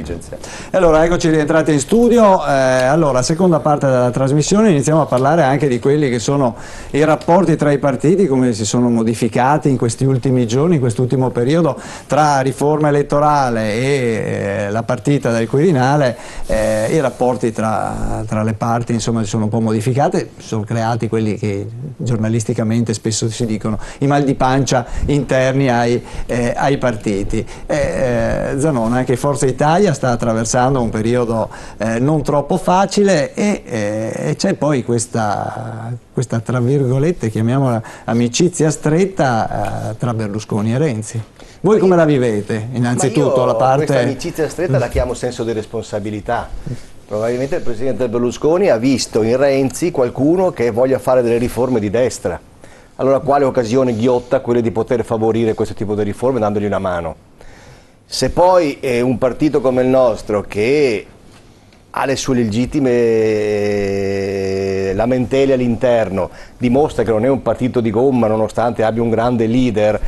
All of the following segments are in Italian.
dirigenziale. Allora, eccoci rientrati in studio. Eh, allora, seconda parte della trasmissione, iniziamo a parlare anche di quelli che sono i rapporti tra i partiti, come si sono modificati in questi ultimi giorni, in quest'ultimo periodo, tra riforma elettorale e eh, la partita del Quirinale, eh, i rapporti tra, tra, le parti insomma si sono un po' modificati, sono creati quelli che giornalisticamente spesso si dicono i mal di pancia interni ai, eh, ai partiti. Eh, Zanona, anche Forza Italia sta attraversando un periodo eh, non troppo facile e, eh, c'è poi questa, questa, tra virgolette, chiamiamola amicizia stretta tra Berlusconi e Renzi. Voi come la vivete? Innanzitutto la parte... Questa amicizia stretta la chiamo senso di responsabilità. Probabilmente il Presidente Berlusconi ha visto in Renzi qualcuno che voglia fare delle riforme di destra. Allora quale occasione ghiotta quella di poter favorire questo tipo di riforme dandogli una mano? Se poi un partito come il nostro che ha le sue legittime lamentele all'interno, dimostra che non è un partito di gomma nonostante abbia un grande leader,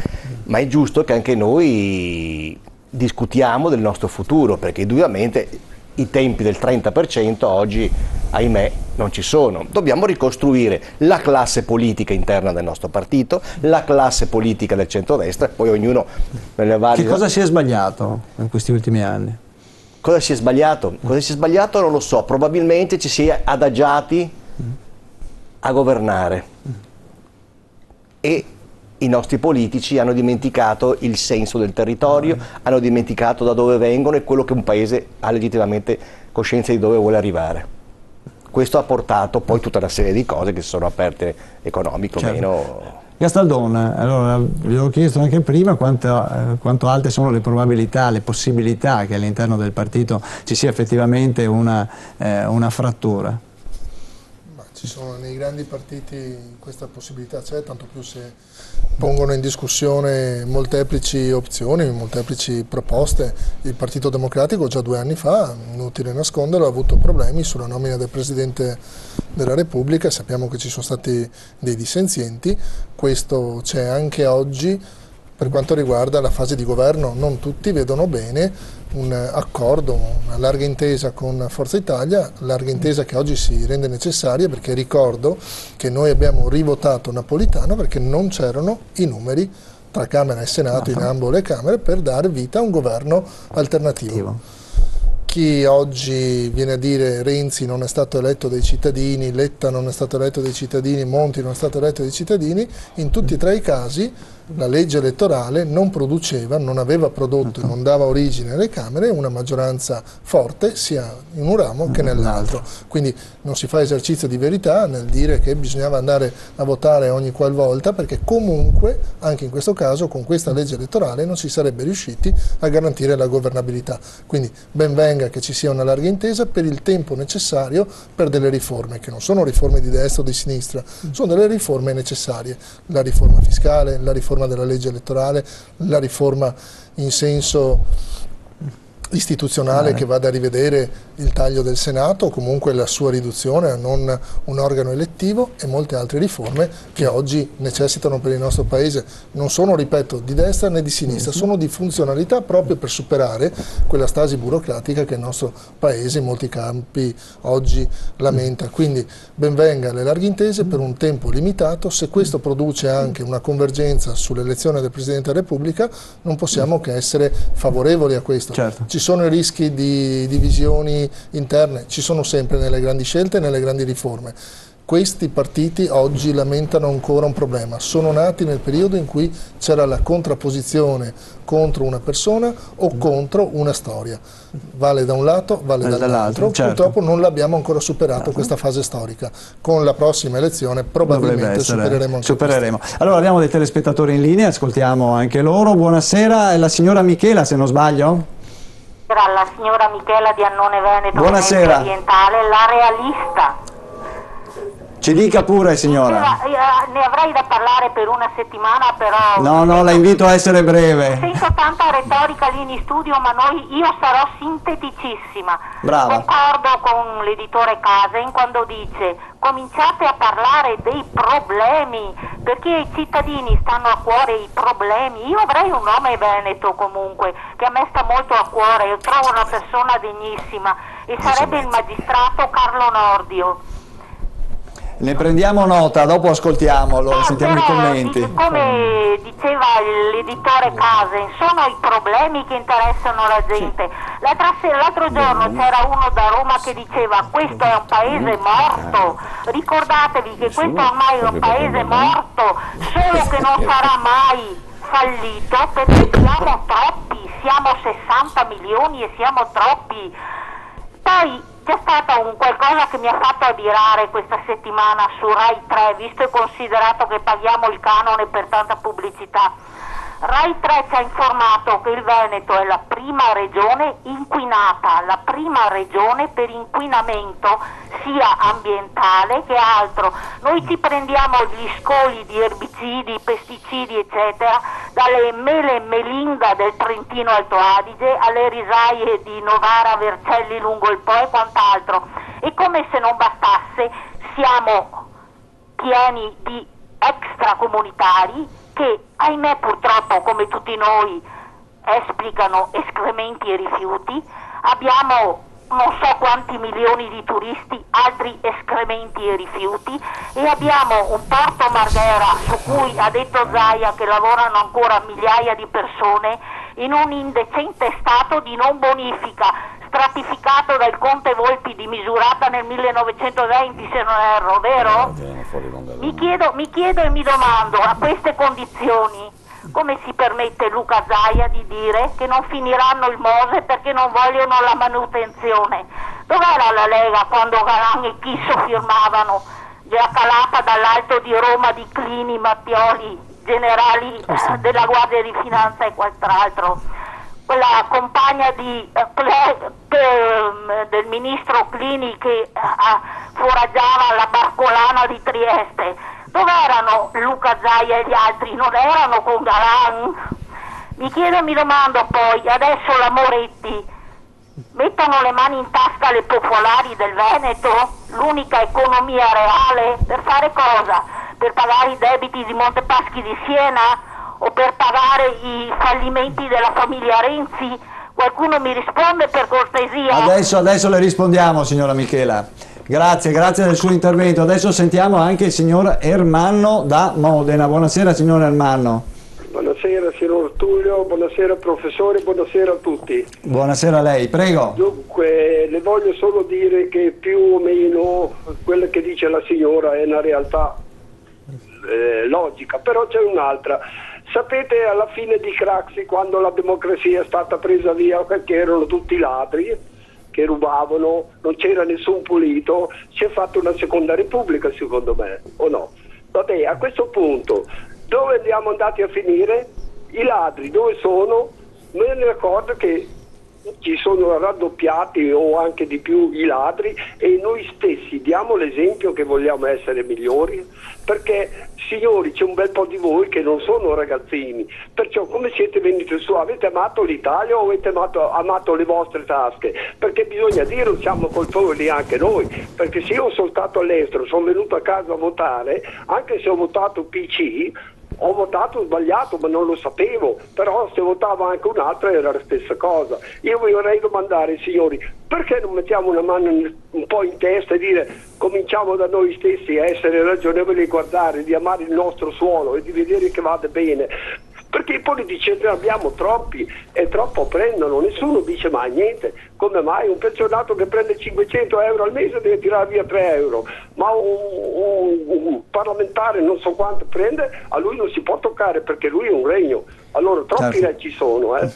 ma è giusto che anche noi discutiamo del nostro futuro, perché indubbiamente i tempi del 30% oggi, ahimè, non ci sono. Dobbiamo ricostruire la classe politica interna del nostro partito, la classe politica del centrodestra, poi ognuno nelle varie... Che cosa si è sbagliato in questi ultimi anni? Cosa si è sbagliato? Cosa si è sbagliato non lo so, probabilmente ci si è adagiati a governare. E i nostri politici hanno dimenticato il senso del territorio, hanno dimenticato da dove vengono e quello che un paese ha legittimamente coscienza di dove vuole arrivare. Questo ha portato poi tutta una serie di cose che si sono aperte economico certo. meno. Gastaldon, allora vi ho chiesto anche prima quanto, eh, quanto, alte sono le probabilità, le possibilità che all'interno del partito ci sia effettivamente una, eh, una frattura. Ci sono nei grandi partiti questa possibilità c'è, tanto più se pongono in discussione molteplici opzioni, molteplici proposte. Il Partito Democratico già due anni fa, inutile nasconderlo, ha avuto problemi sulla nomina del Presidente della Repubblica, sappiamo che ci sono stati dei dissenzienti, questo c'è anche oggi per quanto riguarda la fase di governo, non tutti vedono bene un accordo, una larga intesa con Forza Italia, larga intesa che oggi si rende necessaria perché ricordo che noi abbiamo rivotato Napolitano perché non c'erano i numeri tra Camera e Senato in ambo le Camere per dare vita a un governo alternativo. Chi oggi viene a dire Renzi non è stato eletto dai cittadini, Letta non è stato eletto dai cittadini, Monti non è stato eletto dai cittadini, in tutti e tre i casi la legge elettorale non produceva, non aveva prodotto e non dava origine alle Camere una maggioranza forte sia in un ramo che nell'altro. Quindi non si fa esercizio di verità nel dire che bisognava andare a votare ogni qualvolta perché comunque anche in questo caso con questa legge elettorale non si sarebbe riusciti a garantire la governabilità. Quindi ben venga che ci sia una larga intesa per il tempo necessario per delle riforme che non sono riforme di destra o di sinistra, sono delle riforme necessarie, la riforma fiscale, la riforma riforma della legge elettorale, la riforma in senso istituzionale che vada a rivedere il taglio del Senato o comunque la sua riduzione a non un organo elettivo e molte altre riforme che oggi necessitano per il nostro Paese. Non sono, ripeto, di destra né di sinistra, mm-hmm. sono di funzionalità proprio per superare quella stasi burocratica che il nostro Paese in molti campi oggi lamenta. Quindi benvenga le larghe intese per un tempo limitato, se questo produce anche una convergenza sull'elezione del Presidente della Repubblica non possiamo che essere favorevoli a questo. Certo. Ci sono i rischi di divisioni interne, ci sono sempre nelle grandi scelte e nelle grandi riforme. Questi partiti oggi lamentano ancora un problema, sono nati nel periodo in cui c'era la contrapposizione contro una persona o contro una storia. Vale da un lato, vale dall'altro. Certo. Purtroppo non l'abbiamo ancora superato certo. questa fase storica. Con la prossima elezione probabilmente supereremo anche supereremo. Allora abbiamo dei telespettatori in linea, ascoltiamo anche loro. Buonasera, è la signora Michela se non sbaglio? Buonasera alla signora Michela di Annone Veneto, Buonasera. orientale, la realista. Ci dica pure signora. Eh, ne avrei da parlare per una settimana però... No, no, la invito a essere breve. Sento tanta retorica lì in studio ma noi, io sarò sinteticissima. Brava. Concordo con l'editore Casen quando dice cominciate a parlare dei problemi perché ai cittadini stanno a cuore i problemi. Io avrei un nome veneto comunque che a me sta molto a cuore, io trovo una persona degnissima e sarebbe il magistrato Carlo Nordio. Ne prendiamo nota, dopo ascoltiamo, allora No, sentiamo i però, commenti. come diceva l'editore Casen, sono i problemi che interessano la gente. L'altro giorno c'era uno da Roma che diceva questo è un paese morto. Ricordatevi che questo ormai è un paese morto, solo che non sarà mai fallito perché siamo troppi, siamo 60 milioni e siamo troppi. Poi c'è stato un qualcosa che mi ha fatto adirare questa settimana su Rai 3, visto e considerato che paghiamo il canone per tanta pubblicità. Rai 3 ci ha informato che il Veneto è la prima regione inquinata, la prima regione per inquinamento sia ambientale che altro. Noi ci prendiamo gli scoli di erbicidi, pesticidi eccetera dalle mele Melinda del Trentino Alto Adige alle risaie di Novara, Vercelli lungo il Po e quant'altro. E come se non bastasse siamo pieni di extracomunitari che, ahimè purtroppo, come tutti noi, esplicano escrementi e rifiuti. Abbiamo non so quanti milioni di turisti, altri escrementi e rifiuti e abbiamo un porto Marghera su cui ha detto Zaia che lavorano ancora migliaia di persone in un indecente stato di non bonifica stratificato dal Conte Volpi di misurata nel 1920 se non erro, vero? Mi chiedo, mi chiedo e mi domando a queste condizioni come si permette Luca Zaia di dire che non finiranno il Mose perché non vogliono la manutenzione? Dov'era la Lega quando Galan e Chisso firmavano la calata dall'alto di Roma di Clini, Mattioli, generali eh, della Guardia di Finanza e quant'altro? Quella compagna di, eh, che, del ministro Clini che eh, foraggiava la barcolana di Trieste. Dov'erano Luca Zaia e gli altri? Non erano con Galan? Mi chiedo e mi domando poi, adesso la Moretti, mettono le mani in tasca le popolari del Veneto, l'unica economia reale, per fare cosa? Per pagare i debiti di Montepaschi di Siena o per pagare i fallimenti della famiglia Renzi? Qualcuno mi risponde per cortesia? Adesso, adesso le rispondiamo signora Michela. Grazie, grazie del suo intervento. Adesso sentiamo anche il signor Ermanno da Modena. Buonasera signor Ermanno. Buonasera signor Tullio, buonasera professore, buonasera a tutti. Buonasera a lei, prego. Dunque, le voglio solo dire che più o meno quello che dice la signora è una realtà eh, logica, però c'è un'altra. Sapete alla fine di Craxi quando la democrazia è stata presa via perché erano tutti ladri che rubavano, non c'era nessun pulito, si è fatta una seconda repubblica secondo me, o no? Vabbè, a questo punto dove andiamo andati a finire? I ladri dove sono? Me ne ricordo che ci sono raddoppiati o anche di più i ladri e noi stessi diamo l'esempio che vogliamo essere migliori? Perché signori c'è un bel po' di voi che non sono ragazzini perciò come siete venuti su? Avete amato l'Italia o avete amato, amato le vostre tasche? Perché bisogna dire siamo colpevoli anche noi perché se io sono stato all'estero sono venuto a casa a votare anche se ho votato PC ho votato sbagliato ma non lo sapevo, però se votava anche un altro era la stessa cosa. Io vi vorrei domandare, signori, perché non mettiamo una mano un po' in testa e dire cominciamo da noi stessi a essere ragionevoli e guardare, di amare il nostro suolo e di vedere che vada bene? Perché i politici ne abbiamo troppi e troppo prendono, nessuno dice mai niente. Come mai un pensionato che prende 500 euro al mese deve tirare via 3 euro, ma un, un- un parlamentare non so quanto prende, a lui non si può toccare perché lui è un regno. Allora troppi Certo. ci sono. Eh.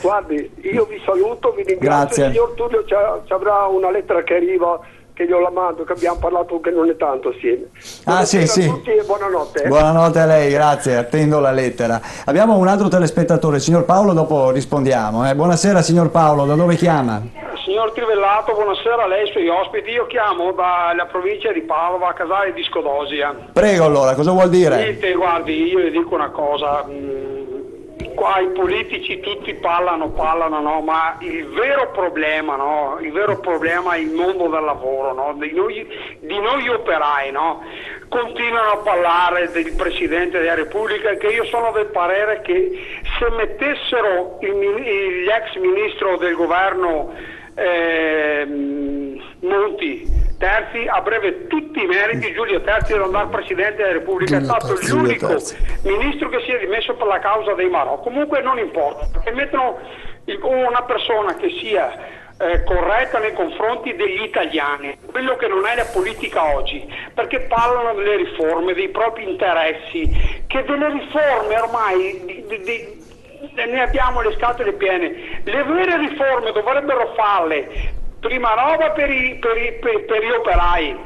Guardi, io vi saluto, vi ringrazio. Grazie. Il signor Tullio ci avrà una lettera che arriva che io la mando, che abbiamo parlato che non è tanto assieme. Ah, sì, sì. a tutti e buonanotte. Buonanotte a lei, grazie, attendo la lettera. Abbiamo un altro telespettatore, signor Paolo, dopo rispondiamo. eh. Buonasera signor Paolo, da dove chiama? signor Trivellato, buonasera a lei e ai suoi ospiti. Io chiamo dalla provincia di Padova, Casale di Scodosia. Prego allora, cosa vuol dire? Niente, guardi, io le dico una cosa. mm, Qua i politici tutti parlano, parlano, no? ma il vero problema, no? il vero problema è il mondo del lavoro, no? di, noi, di noi operai, no? continuano a parlare del Presidente della Repubblica che io sono del parere che se mettessero l'ex ministro del governo ehm, Monti Terzi avrebbe tutti i meriti Giulio Terzi di andare Presidente della Repubblica è Giulio stato Terzi, l'unico ministro che si è dimesso per la causa dei Marò. Comunque non importa perché mettono il- una persona che sia eh, corretta nei confronti degli italiani, quello che non è la politica oggi, perché parlano delle riforme, dei propri interessi, che delle riforme ormai di- di- di- ne abbiamo le scatole piene. Le vere riforme dovrebbero farle prima roba per i, per i- per- per gli operai,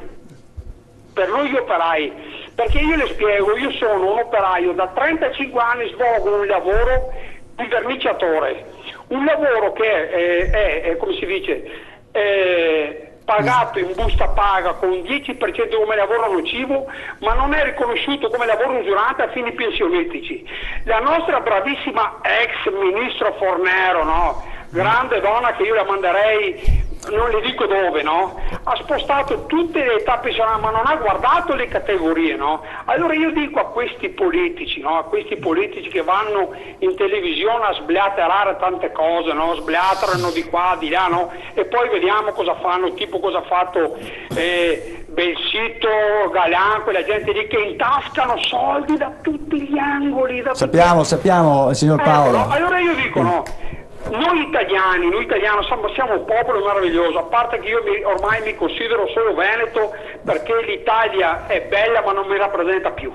per noi operai, perché io le spiego, io sono un operaio, da 35 anni svolgo un lavoro di verniciatore, un lavoro che è, è- è, come si dice, pagato in busta paga con 10% come lavoro nocivo, ma non è riconosciuto come lavoro usurante a fini pensionistici. La nostra bravissima ex ministro Fornero, no? Grande donna che io la manderei non le dico dove, no? Ha spostato tutte le pensionali, ma non ha guardato le categorie, no? Allora io dico a questi politici, no? A questi politici che vanno in televisione a sbliaterare tante cose, no? Sbliaterano di qua, di là, no? E poi vediamo cosa fanno, tipo cosa ha fatto eh, Belsito, Galan, quella gente lì che intascano soldi da tutti gli angoli. Da tutti- Sappiamo, sappiamo, signor Ecco, Paolo. no, allora io dico no, noi italiani, noi italiani siamo, siamo un popolo meraviglioso, a parte che io mi- ormai mi considero solo veneto perché l'Italia è bella ma non mi rappresenta più.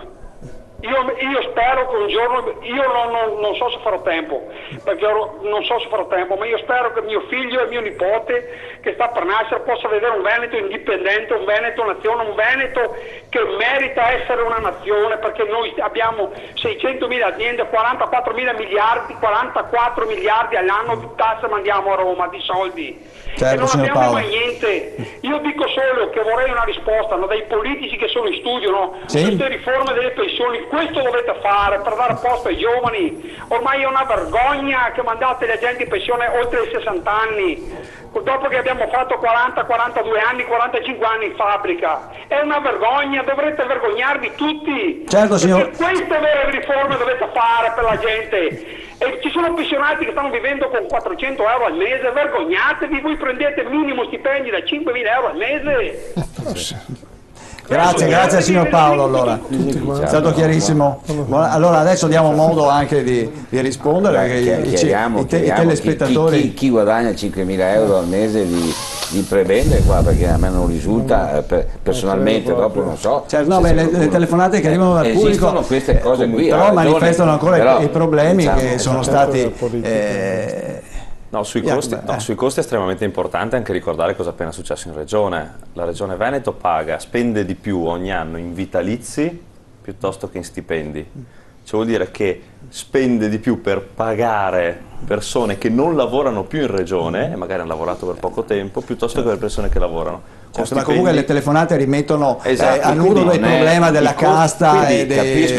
Io, io spero che un giorno, io non, non- non so se farò tempo, perché non so se farò tempo, ma io spero che mio figlio e mio nipote che sta per nascere possa vedere un Veneto indipendente, un Veneto nazione, un Veneto che merita essere una nazione, perché noi abbiamo 600.000 aziende, 44.000 miliardi, 44 miliardi all'anno di tasse mandiamo a Roma, di soldi. Certo, e non abbiamo Paolo. mai niente. Io dico solo che vorrei una risposta no, dai politici che sono in studio, no? Sì. queste riforme delle pensioni, questo dovete fare per dare posto ai giovani. Ormai è una vergogna che mandate la gente in pensione oltre i 60 anni. Dopo che abbiamo fatto 40, 42 anni, 45 anni in fabbrica, è una vergogna, dovrete vergognarvi tutti. Certo, signor- queste vere riforme dovete fare per la gente. E ci sono pensionati che stanno vivendo con 400 euro al mese, vergognatevi, voi prendete minimo stipendi da 5.000 euro al mese. Grazie, grazie signor Paolo allora. È stato chiarissimo. Allora adesso diamo modo anche di, di rispondere Chiar- i, i- chiariamo, i te- i chiariamo chi- telespettatori... chi, chi- chi guadagna 5.000 euro al mese di, di prebende qua perché a me non risulta eh, per- personalmente dopo non so Certo, no, beh, le, le telefonate che arrivano dal Eh, pubblico esistono queste cose eh, qui ha però manifestano ancora i- però, i problemi diciamo, che sono stati la politica. eh, No, sui Yeah, costi, beh, no, eh. sui costi è estremamente importante anche ricordare cosa è appena successo in Regione. La Regione Veneto paga, spende di più ogni anno in vitalizi piuttosto che in stipendi. Cioè vuol dire che spende di più per pagare persone che non lavorano più in Regione e magari hanno lavorato per poco tempo, piuttosto che per persone che lavorano. Certo, ma comunque le telefonate rimettono eh, Esatto, a nudo del non è- problema della casta e dei delle-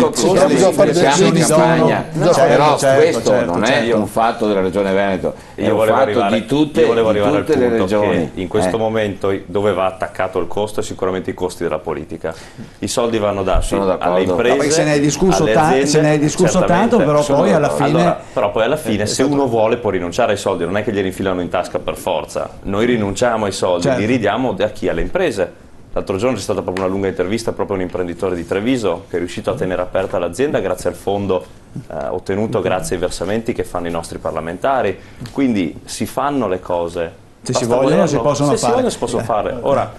bisogna fare giudizi, campagna, no? Bisogna fare- però certo, questo certo, non è certo. un fatto della Regione Veneto, è Io un volevo fatto arrivare, di tutte, io volevo di arrivare al tutte le punto regioni. che in questo Eh. momento dove va attaccato il costo è sicuramente i costi della politica. I soldi vanno dati alle No, imprese, perché se ne è discusso aziende, se ne è discusso tanto, però poi alla d'accordo. fine- Allora, però poi alla fine se stato- uno vuole può rinunciare ai soldi, non è che glieli infilano in tasca per forza. Noi rinunciamo ai soldi, Certo. li ridiamo a chi? Alle imprese. L'altro giorno c'è stata proprio una lunga intervista proprio a un imprenditore di Treviso che è riuscito a tenere aperta l'azienda grazie al fondo eh, ottenuto grazie ai versamenti che fanno i nostri parlamentari. Quindi si fanno le cose. Se si vogliono, volerlo. si possono Se fare. si vogliono si possono fare. Ora,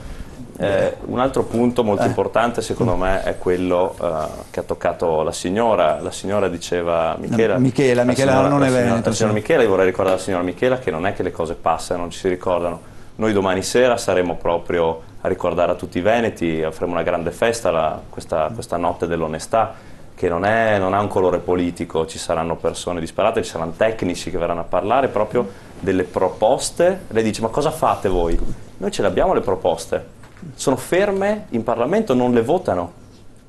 eh, un altro punto molto importante secondo me è quello eh, che ha toccato la signora. La signora diceva Michela. Michela, la Michela signora- non è la veneto, La signora. Michela, io vorrei ricordare alla signora Michela che non è che le cose passano, non ci si ricordano. Noi domani sera saremo proprio a ricordare a tutti i veneti, faremo una grande festa, la- questa, questa notte dell'onestà, che non, è- non ha un colore politico, ci saranno persone disperate, ci saranno tecnici che verranno a parlare proprio delle proposte, lei dice ma cosa fate voi? Noi ce le abbiamo le proposte, sono ferme in Parlamento, non le votano.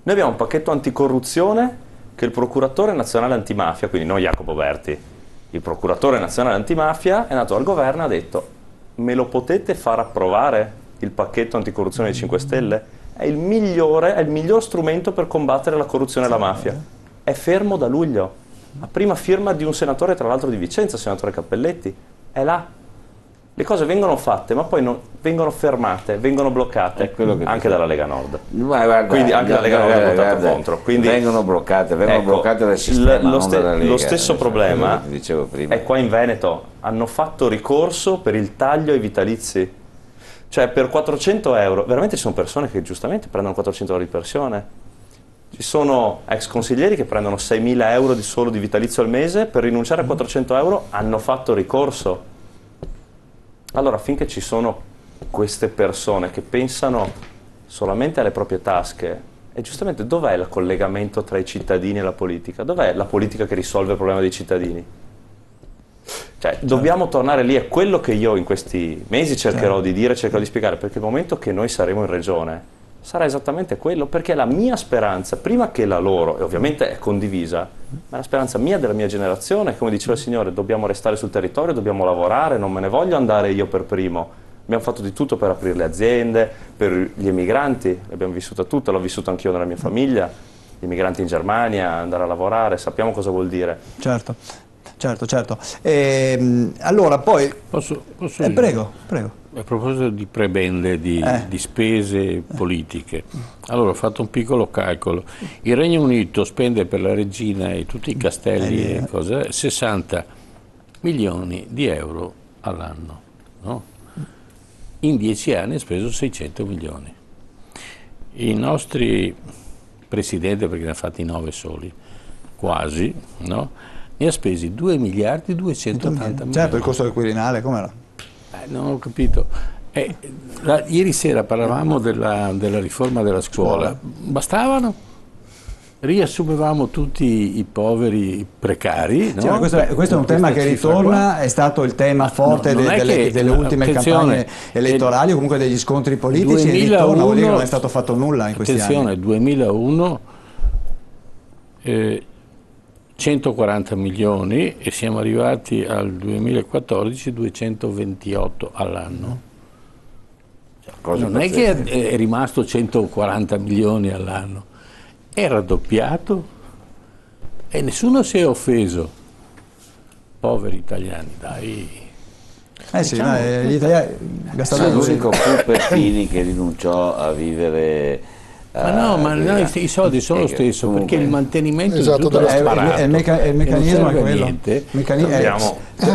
Noi abbiamo un pacchetto anticorruzione che il procuratore nazionale antimafia, quindi non Jacopo Berti, il procuratore nazionale antimafia è andato al governo e ha detto me lo potete far approvare il pacchetto anticorruzione dei 5 Stelle? È il migliore, è il miglior strumento per combattere la corruzione e la mafia. È fermo da luglio, a prima firma di un senatore tra l'altro di Vicenza, il senatore Cappelletti, è là. Le cose vengono fatte, ma poi non, vengono fermate, vengono bloccate anche dalla Lega Nord. Guarda, Quindi anche la Lega Nord ha guarda, votato guarda, contro. Quindi, vengono bloccate, vengono ecco, bloccate dal sistema, lo, ste- Lega, lo stesso problema è qua in Veneto. Hanno fatto ricorso per il taglio ai vitalizi. Cioè per 400 euro, veramente ci sono persone che giustamente prendono 400 euro di pensione. Ci sono ex consiglieri che prendono 6.000 euro di solo di vitalizio al mese, per rinunciare a 400 euro hanno fatto ricorso. Allora, finché ci sono queste persone che pensano solamente alle proprie tasche, e giustamente dov'è il collegamento tra i cittadini e la politica? Dov'è la politica che risolve il problema dei cittadini? Cioè, dobbiamo tornare lì, è quello che io in questi mesi cercherò di dire, cercherò di spiegare, perché il momento che noi saremo in regione sarà esattamente quello, perché la mia speranza, prima che la loro, e ovviamente è condivisa, ma la speranza mia della mia generazione, come diceva il Signore, dobbiamo restare sul territorio, dobbiamo lavorare, non me ne voglio andare io per primo. Abbiamo fatto di tutto per aprire le aziende, per gli emigranti, l'abbiamo vissuta tutta, l'ho vissuta anch'io nella mia famiglia, gli emigranti in Germania, andare a lavorare, sappiamo cosa vuol dire. Certo, certo, certo. Ehm, allora poi... Posso, posso Eh, dire? prego, prego. A proposito di prebende, di, Eh. di spese politiche, allora ho fatto un piccolo calcolo. Il Regno Unito spende per la regina e tutti i castelli Eh, e cose 60 milioni di euro all'anno. no? In dieci anni ha speso 600 milioni. I nostri presidenti, perché ne ha fatti nove soli, quasi, no? Ne ha spesi 2 miliardi e 280 milioni. Certo, il costo del Quirinale, come no? Eh, non ho capito. Eh, la- ieri sera parlavamo della, della riforma della scuola. Bastavano? Riassumevamo tutti i poveri precari. no? Ma questo, è- questo è un tema che ritorna, qua. è stato il tema forte non de- delle, che- delle ultime attenzione, campagne elettorali o comunque degli scontri politici e 2001 ritorna, vuol dire che non è stato fatto nulla in questi Attenzione, anni. 2001 eh, 140 milioni e siamo arrivati al 2014 228 all'anno. Cose non è che è, rimasto 140 milioni all'anno, è raddoppiato e nessuno si è offeso. Poveri italiani, dai. Eh sì, diciamo- no, gli italiani l'unico fu Pertini che rinunciò a vivere Ma no, ma no, eh, i, soldi sono lo eh, stesso, comunque- perché il mantenimento Esatto, di tutto della- è Eh, il- sparato. il, meca- il meccanismo è quello. niente. Meccani- eh,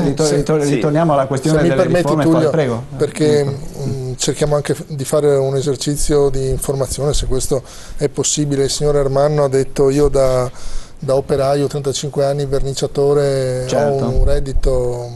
ritor- sì. ritor- Sì. ritorniamo alla questione Se mi delle permetti riforme, Tullio, prego. perché mh, cerchiamo anche di fare un esercizio di informazione, se questo è possibile. Il signor Ermanno ha detto io da, da operaio, 35 anni, verniciatore, Certo. ho un reddito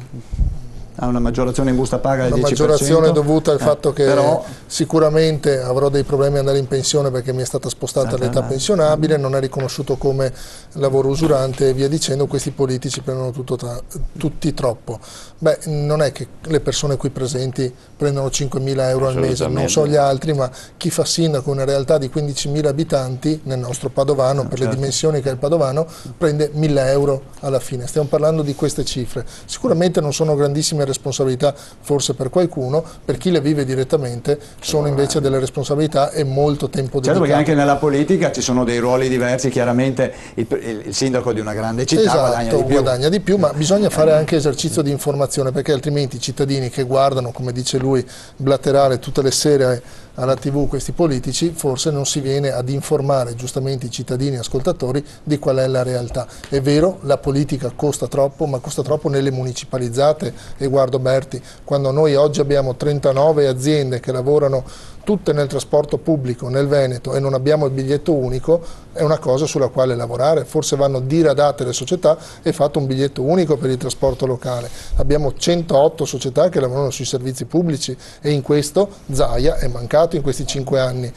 Ha una maggiorazione in busta paga del una 10%. maggiorazione dovuta al Eh, fatto che però- sicuramente avrò dei problemi ad andare in pensione perché mi è stata spostata Certo, l'età pensionabile, non è riconosciuto come lavoro usurante e via dicendo, questi politici prendono tutto tra- tutti troppo. Beh, non è che le persone qui presenti prendono 5.000 euro al mese, non so gli altri, ma chi fa sindaco in una realtà di 15.000 abitanti, nel nostro Padovano, per le certo. dimensioni che è il Padovano, prende 1.000 euro alla fine. Stiamo parlando di queste cifre. Sicuramente non sono grandissime responsabilità, forse per qualcuno, per chi le vive direttamente sono invece delle responsabilità e molto tempo Certo, perché dedicato. anche nella politica ci sono dei ruoli diversi, chiaramente il, il- sindaco di una grande città guadagna Esatto, di più. guadagna di più, ma bisogna fare anche esercizio di informazione perché altrimenti i cittadini che guardano, come dice lui, blaterare tutte le sere alla tv questi politici, forse non si viene ad informare giustamente i cittadini e ascoltatori di qual è la realtà. È vero, la politica costa troppo, ma costa troppo nelle municipalizzate e guardo Berti, quando noi oggi abbiamo 39 aziende che lavorano tutte nel trasporto pubblico nel Veneto e non abbiamo il biglietto unico, è una cosa sulla quale lavorare. Forse vanno diradate le società e fatto un biglietto unico per il trasporto locale. Abbiamo 108 società che lavorano sui servizi pubblici e in questo Zaia è mancato in questi 5 anni.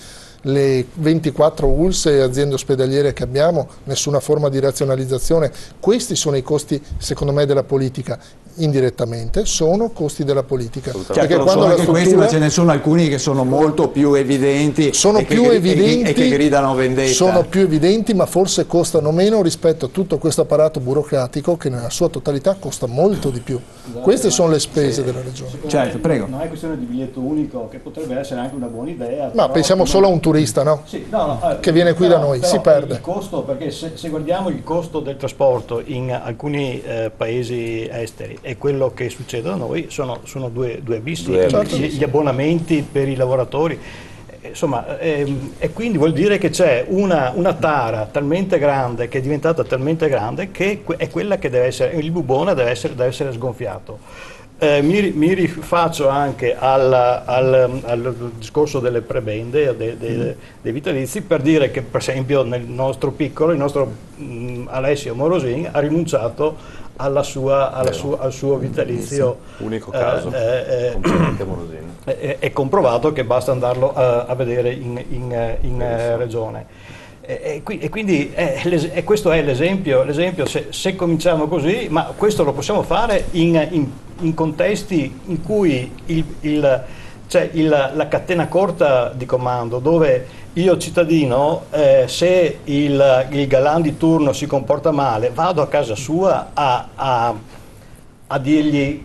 Le 24 ULS e aziende ospedaliere che abbiamo, nessuna forma di razionalizzazione. Questi sono i costi, secondo me, della politica. Indirettamente sono costi della politica. Certo, sono anche questi, ma ce ne sono alcuni che sono molto più evidenti sono e, più che, evidenti, e che gridano vendetta. Sono più evidenti, ma forse costano meno rispetto a tutto questo apparato burocratico che nella sua totalità costa molto di più. Esatto, Queste sono le spese sì. della regione. Certo, prego. Non è questione di biglietto unico, che potrebbe essere anche una buona idea. Ma pensiamo solo a un turista, no? Sì, no, no eh, che viene qui però, da noi, però si perde. Il costo, perché se, se, guardiamo il costo del trasporto in alcuni eh, paesi esteri e quello che succede da noi, sono, sono due, due abissi, due gli, gli abbonamenti per i lavoratori insomma, ehm, e quindi vuol dire che c'è una, una, tara talmente grande, che è diventata talmente grande, che è quella che deve essere, il bubone deve essere, deve essere sgonfiato. Eh, mi, mi, rifaccio anche al, al, al, discorso delle prebende, de, de, de, dei vitalizi, per dire che per esempio nel nostro piccolo, il nostro mh, Alessio Morosin ha rinunciato alla sua, alla sua, al suo vitalizio. Unico caso, eh, eh, è, è, comprovato che basta andarlo a, a vedere in, in, in eh, regione. E, e, quindi e questo è l'esempio, l'esempio se, se, cominciamo così, ma questo lo possiamo fare in, in, in contesti in cui il, il, c'è il, la catena corta di comando, dove io cittadino, eh, se il, il Galan di turno si comporta male, vado a casa sua a, a, a dirgli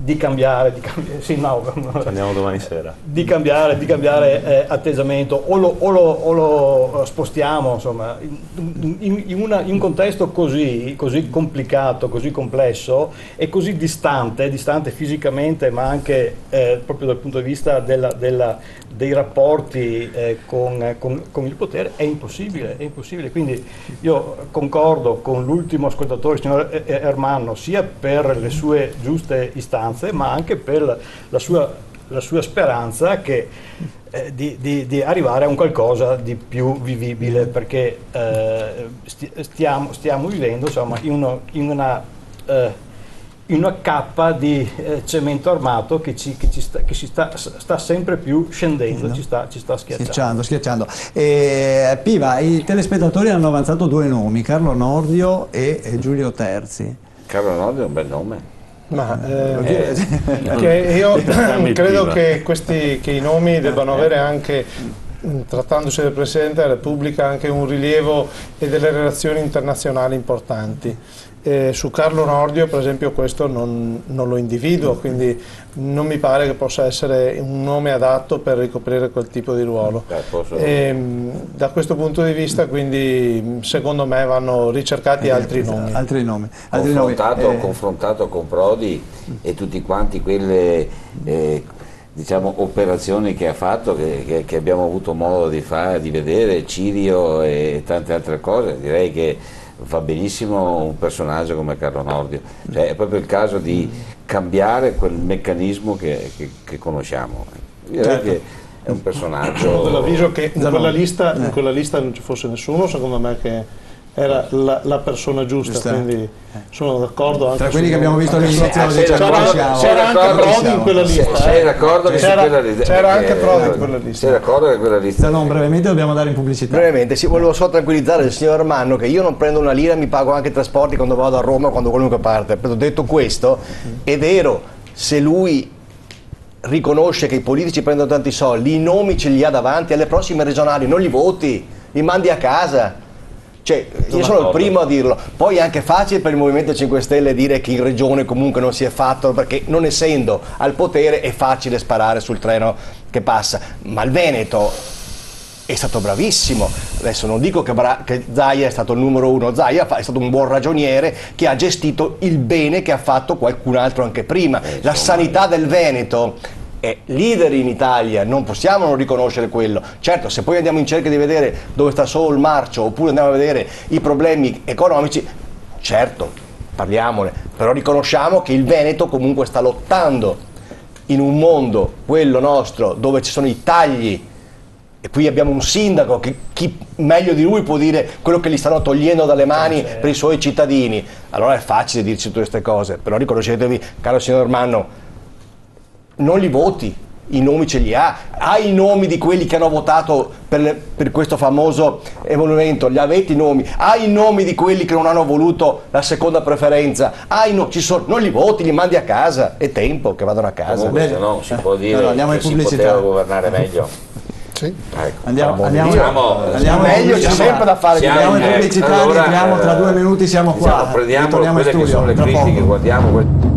di cambiare, di cambiare, sì, no, andiamo domani sera. Di cambiare, di cambiare eh, atteggiamento o lo, o, lo, o lo, spostiamo insomma, in, in, una, in, un contesto così, così, complicato, così complesso e così distante, distante fisicamente ma anche eh, proprio dal punto di vista della, della, dei rapporti eh, con, con, con, il potere è impossibile, è impossibile. Quindi io concordo con l'ultimo ascoltatore, il signor Ermanno, sia per le sue giuste istanze speranze, ma anche per la sua, la sua speranza che, eh, di, di, di, arrivare a un qualcosa di più vivibile, perché eh, stiamo, stiamo, vivendo insomma, in, uno, in una... Eh, in una cappa di eh, cemento armato che, ci, che, ci sta, che sta, sta, sempre più scendendo, no. ci, sta, ci, sta, schiacciando. schiacciando, schiacciando. E, Piva, i telespettatori hanno avanzato due nomi, Carlo Nordio e, e Giulio Terzi. Carlo Nordio è un bel nome. Ma eh, eh, io credo che, questi, che i nomi debbano avere anche trattandosi del Presidente della Repubblica anche un rilievo e delle relazioni internazionali importanti. Eh, su Carlo Nordio per esempio questo non, non, lo individuo, quindi non mi pare che possa essere un nome adatto per ricoprire quel tipo di ruolo. E, ehm, da questo punto di vista quindi secondo me vanno ricercati eh, altri nomi. Altri nomi. Altri confrontato, nomi. Eh. confrontato, con Prodi e tutti quanti quelle eh, diciamo, operazioni che ha fatto, che, che, che, abbiamo avuto modo di, fare, di vedere, Cirio e tante altre cose, direi che fa benissimo un personaggio come Carlo Nordio, cioè, è proprio il caso di cambiare quel meccanismo che, che conosciamo. Direi certo. che è un personaggio... Sono dell'avviso che in quella, lista, in quella lista non ci fosse nessuno, secondo me, che era la, la persona giusta, giusta, quindi sono d'accordo anche tra quelli che abbiamo visto all'inizio eh, c'era, c'era anche Prodi in quella lista sei d'accordo che c'era, quella lista? c'era anche Prodi in quella lista. sei d'accordo che quella lista? No, brevemente dobbiamo dare in pubblicità. Brevemente sì, volevo solo tranquillizzare il signor Armanno che io non prendo una lira mi pago anche i trasporti quando vado a Roma quando qualunque parte. Detto questo è vero se lui riconosce che i politici prendono tanti soldi i nomi ce li ha davanti alle prossime regionali non li voti li mandi a casa cioè, io sono il primo a dirlo. Poi è anche facile per il Movimento 5 Stelle dire che in regione comunque non si è fatto, perché non essendo al potere è facile sparare sul treno che passa. Ma il Veneto è stato bravissimo. Adesso non dico che, che Zaia è stato il numero uno, Zaia è stato un buon ragioniere che ha gestito il bene che ha fatto qualcun altro anche prima. Eh, La sanità del Veneto è leader in Italia, non possiamo non riconoscere quello. Certo, se poi andiamo in cerca di vedere dove sta solo il marcio oppure andiamo a vedere i problemi economici, certo, parliamone, però riconosciamo che il Veneto comunque sta lottando in un mondo, quello nostro, dove ci sono i tagli e qui abbiamo un sindaco che chi meglio di lui può dire quello che gli stanno togliendo dalle mani per i suoi cittadini. Allora è facile dirci tutte queste cose, però riconoscetevi, caro signor Manno, non li voti, i nomi ce li ha, ha i nomi di quelli che hanno votato per, per questo famoso emolumento, li avete i nomi, ha i nomi di quelli che non hanno voluto la seconda preferenza, no, sono, non li voti, li mandi a casa, è tempo che vadano a casa. Comunque, se no si può dire allora, andiamo che in pubblicità. si poteva governare meglio. Sì. Ecco, andiamo, andiamo, diciamo, andiamo meglio, c'è sempre da fare. Andiamo in pubblicità, allora, tra due minuti, siamo diciamo, qua. Prendiamo quelle che sono le critiche, guardiamo.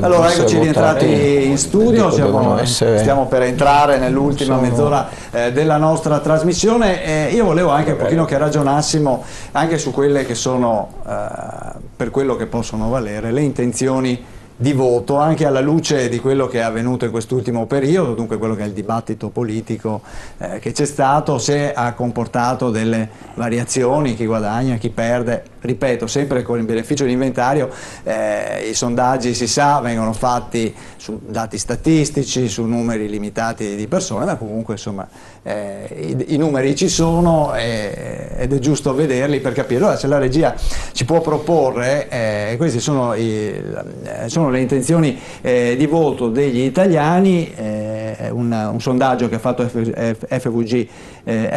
Allora eccoci rientrati in studio, siamo, stiamo per entrare nell'ultima mezz'ora eh, della nostra trasmissione e io volevo anche un pochino che ragionassimo anche su quelle che sono, eh, per quello che possono valere, le intenzioni di voto anche alla luce di quello che è avvenuto in quest'ultimo periodo, dunque quello che è il dibattito politico eh, che c'è stato, se ha comportato delle variazioni, chi guadagna, chi perde, ripeto, sempre con il beneficio dell'inventario, eh, i sondaggi si sa vengono fatti su dati statistici, su numeri limitati di persone, ma comunque insomma eh, i, i, numeri ci sono eh, ed è giusto vederli per capire. Allora se la regia ci può proporre, eh, queste sono, i, eh, sono, le intenzioni eh, di voto degli italiani, un, un, sondaggio che ha fatto FVG,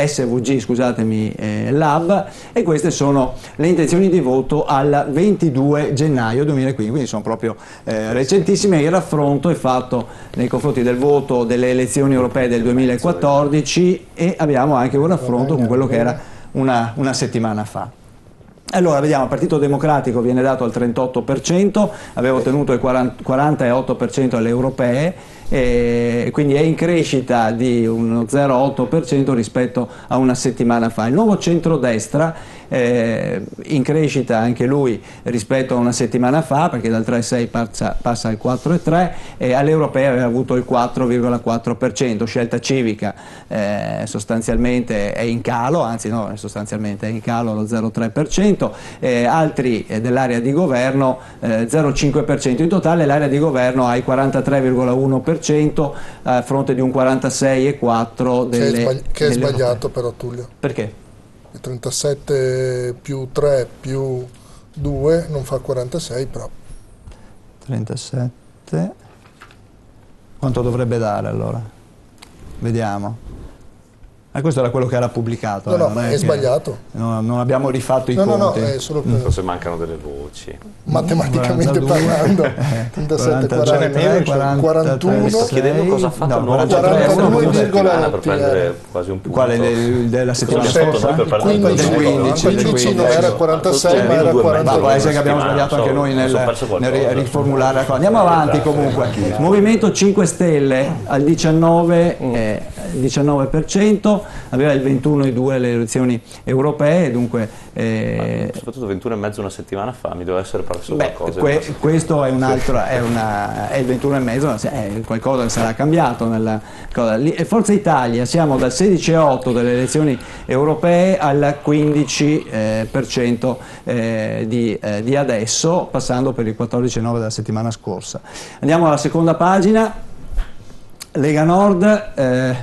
SVG scusatemi, Lab e queste sono le intenzioni di voto al 22 gennaio 2015, quindi sono proprio recentissime. Il raffronto è fatto nei confronti del voto delle elezioni europee del 2014 e abbiamo anche un raffronto con quello che era una, una settimana fa. Allora, vediamo, il Partito Democratico viene dato al 38%, aveva ottenuto il 48% alle europee, e quindi è in crescita di uno 0,8% rispetto a una settimana fa. Il nuovo centrodestra eh, in crescita anche lui rispetto a una settimana fa perché dal 3,6 passa, passa al 4,3 e all'Europea aveva avuto il 4,4%, scelta civica eh, sostanzialmente è in calo, anzi no, sostanzialmente è in calo lo 0,3%, eh, altri dell'area di governo 0,5%, eh, in totale l'area di governo ha il 43,1% a fronte di un 46,4% delle... Che è, sbagli- che è sbagliato però Tullio. Perché? 37 più 3 più 2 non fa 46 però. 37. Quanto dovrebbe dare allora? Vediamo. E questo era quello che era pubblicato. No, no, è, è sbagliato. Non, non, abbiamo rifatto i no, conti. No, no, è solo mm. Forse mancano delle voci. Matematicamente 42, parlando, 37, 43, 40, 41. Mi sto chiedendo cosa ha fatto no, 42,8 per prendere quasi un punto. Quale della settimana scorsa? 15, 15, 15 non era 46 ma era 42. Ma può essere che abbiamo sbagliato anche noi nel, nel riformulare la cosa. Andiamo avanti comunque. Movimento 5 Stelle al 19, eh, 19% aveva il 21,2 alle elezioni europee, dunque... Eh, soprattutto 21,5 una settimana fa, mi doveva essere perso beh, qualcosa. Que, questo è un altro, è, una, è il 21,5, è qualcosa che sarà cambiato nella cosa. Forza Italia, siamo dal 16,8 delle elezioni europee al 15% eh, per cento, eh, di, eh, di adesso, passando per il 14,9 della settimana scorsa. Andiamo alla seconda pagina. Lega Nord, eh,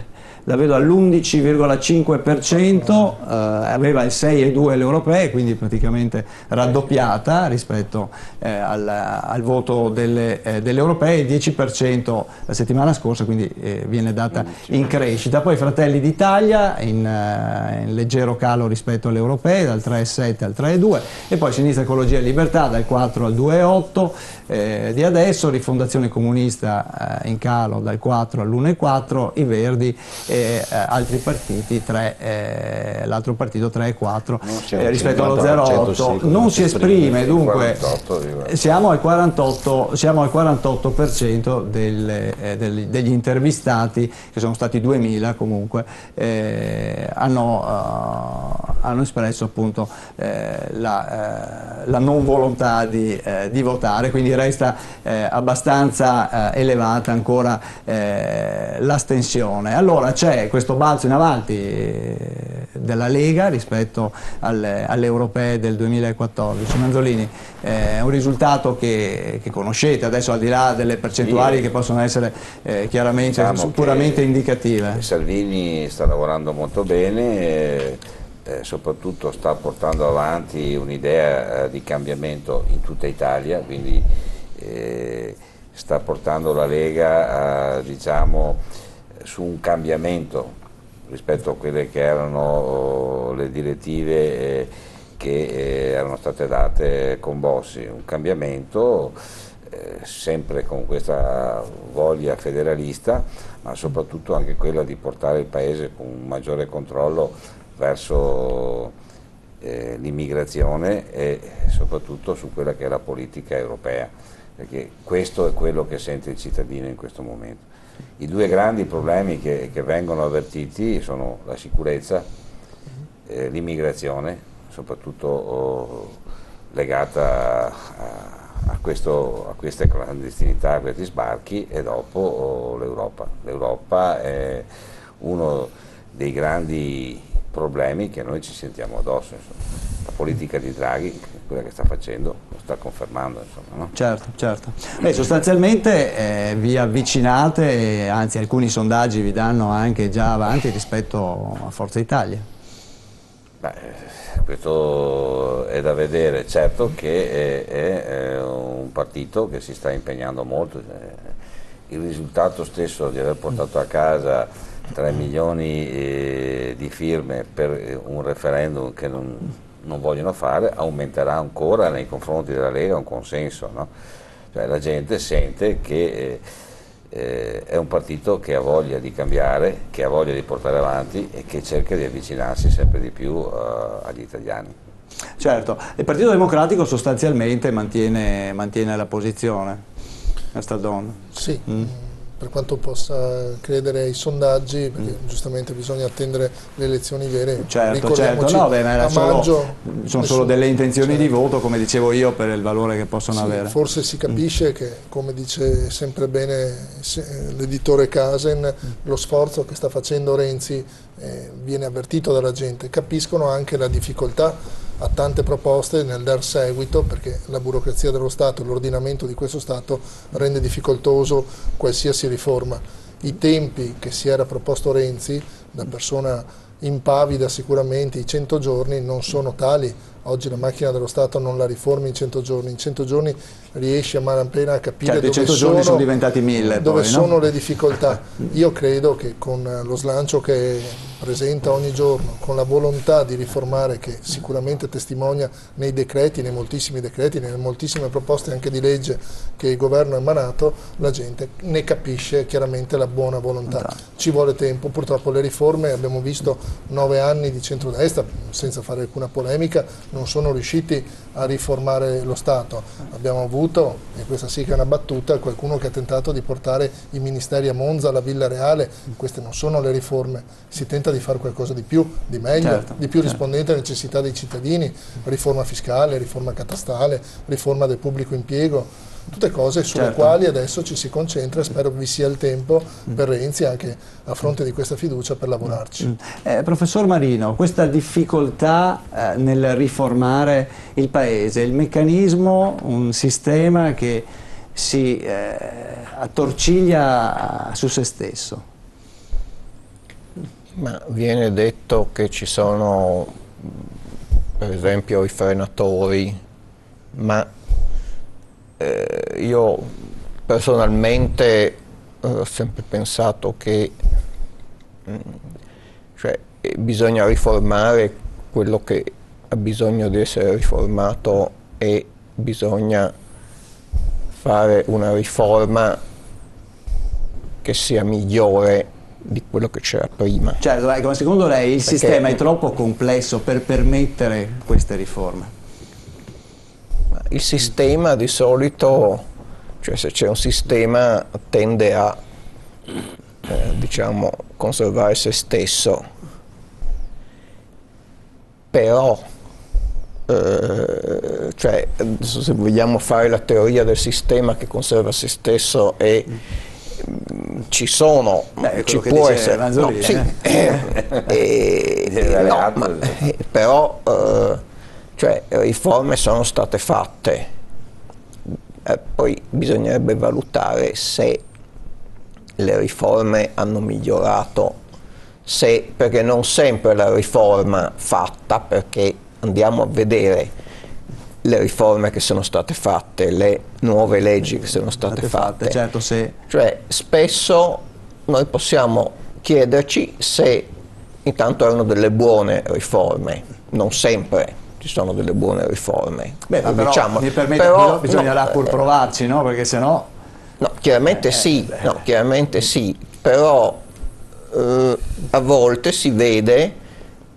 la vedo all'11,5%, eh, aveva il 6,2 alle europee, quindi praticamente raddoppiata rispetto eh, al, al, voto delle, eh, delle, europee, 10% la settimana scorsa, quindi eh, viene data in crescita. Poi Fratelli d'Italia in, eh, in leggero calo rispetto alle europee, dal 3,7 al 3,2 e poi Sinistra Ecologia e Libertà dal 4 al 2,8 eh, di adesso, Rifondazione Comunista in calo dal 4 all'1,4, i Verdi e eh, altri partiti, 3, eh, l'altro partito 3 e 4 eh, rispetto allo 0,8 non si esprime, dunque 48, siamo al 48%, siamo al 48% del, eh, del, degli intervistati, che sono stati 2000 comunque, hanno, uh, hanno, espresso appunto la, la, non volontà di, di, votare, quindi resta abbastanza elevata ancora l'astensione. Allora c'è questo balzo in avanti eh, della Lega rispetto alle, alle europee del 2014. Manzolini, eh, è un risultato che, che, conoscete, adesso al di là delle percentuali che possono essere eh, chiaramente diciamo puramente indicative. Salvini sta lavorando molto bene. Eh, eh, soprattutto sta portando avanti un'idea di cambiamento in tutta Italia, quindi sta portando la Lega a, diciamo, su un cambiamento rispetto a quelle che erano oh, le direttive eh, che eh, erano state date con Bossi, un cambiamento eh, sempre con questa voglia federalista, ma soprattutto anche quella di portare il Paese con un maggiore controllo verso l'immigrazione e soprattutto su quella che è la politica europea, perché questo è quello che sente il cittadino in questo momento. I due grandi problemi che, che vengono avvertiti sono la sicurezza, eh, l'immigrazione, soprattutto oh, legata a, a, questo, a, queste clandestinità, a questi sbarchi e dopo oh, l'Europa. L'Europa è uno dei grandi problemi che noi ci sentiamo addosso. Insomma. La politica di Draghi, quella che sta facendo, lo sta confermando. Insomma, no? Certo, certo. Beh, sostanzialmente eh, vi avvicinate, anzi alcuni sondaggi vi danno anche già avanti rispetto a Forza Italia. Beh, questo è da vedere, certo che è, è, un partito che si sta impegnando molto, il risultato stesso di aver portato a casa 3 milioni eh, di firme per un referendum che non, non, vogliono fare aumenterà ancora nei confronti della Lega un consenso. No? Cioè, la gente sente che eh, è un partito che ha voglia di cambiare, che ha voglia di portare avanti e che cerca di avvicinarsi sempre di più uh, agli italiani. Certo, il Partito Democratico sostanzialmente mantiene, mantiene la posizione, Staldon. Sì. Mm per quanto possa credere ai sondaggi, perché mm. giustamente bisogna attendere le elezioni vere. Certo, certo, no, beh, ma solo, maggio, sono solo delle intenzioni certo. di voto, come dicevo io, per il valore che possono sì, avere. Forse si capisce mm. che, come dice sempre bene l'editore Casen, mm. lo sforzo che sta facendo Renzi eh, viene avvertito dalla gente, capiscono anche la difficoltà a tante proposte nel dar seguito perché la burocrazia dello Stato l'ordinamento di questo Stato rende difficoltoso qualsiasi riforma. I tempi che si era proposto Renzi, da persona impavida sicuramente, i 100 giorni non sono tali, oggi la macchina dello Stato non la riforma in 100 giorni, in 100 giorni riesce a malapena a capire certo, dove, sono, sono, diventati mille dove poi, sono no? le difficoltà. Io credo che con lo slancio che presenta ogni giorno, con la volontà di riformare che sicuramente testimonia nei decreti, nei moltissimi decreti, nelle moltissime proposte anche di legge che il governo ha emanato, la gente ne capisce chiaramente la buona volontà. Ci vuole tempo, purtroppo le riforme, abbiamo visto nove anni di centrodestra, senza fare alcuna polemica, non sono riusciti a riformare lo Stato. Abbiamo avuto, e questa sì che è una battuta, qualcuno che ha tentato di portare i ministeri a Monza, alla Villa Reale, queste non sono le riforme, si tenta di fare qualcosa di più, di meglio, certo, di più certo. rispondente alle necessità dei cittadini, riforma fiscale, riforma catastale, riforma del pubblico impiego tutte cose sulle certo. quali adesso ci si concentra e spero vi sia il tempo per Renzi anche a fronte di questa fiducia per lavorarci. Mm. Eh, professor Marino, questa difficoltà eh, nel riformare il Paese, il meccanismo, un sistema che si eh, attorciglia su se stesso? Ma viene detto che ci sono per esempio i frenatori, ma eh, io personalmente eh, ho sempre pensato che mh, mm, cioè, bisogna riformare quello che ha bisogno di essere riformato e bisogna fare una riforma che sia migliore di quello che c'era prima. Certo, ma secondo lei il Perché sistema è troppo complesso per permettere queste riforme? Il sistema di solito, cioè se c'è un sistema, tende a eh, diciamo, conservare se stesso, però eh, cioè, se vogliamo fare la teoria del sistema che conserva se stesso e mm, ci sono, Beh, ci può essere, no, sì, eh? eh, no, ma, eh, però eh, cioè riforme sono state fatte, eh, poi bisognerebbe valutare se le riforme hanno migliorato, se, perché non sempre la riforma fatta, perché andiamo a vedere le riforme che sono state fatte, le nuove leggi che sono state, state fatte, fatte. certo, se... cioè spesso noi possiamo chiederci se intanto erano delle buone riforme, non sempre ci sono delle buone riforme. Beh, però, diciamo, mi permette, però, bisognerà no, pur provarci, no? Perché sennò... No, chiaramente eh, sì, eh, no, chiaramente sì, però eh, a volte si vede,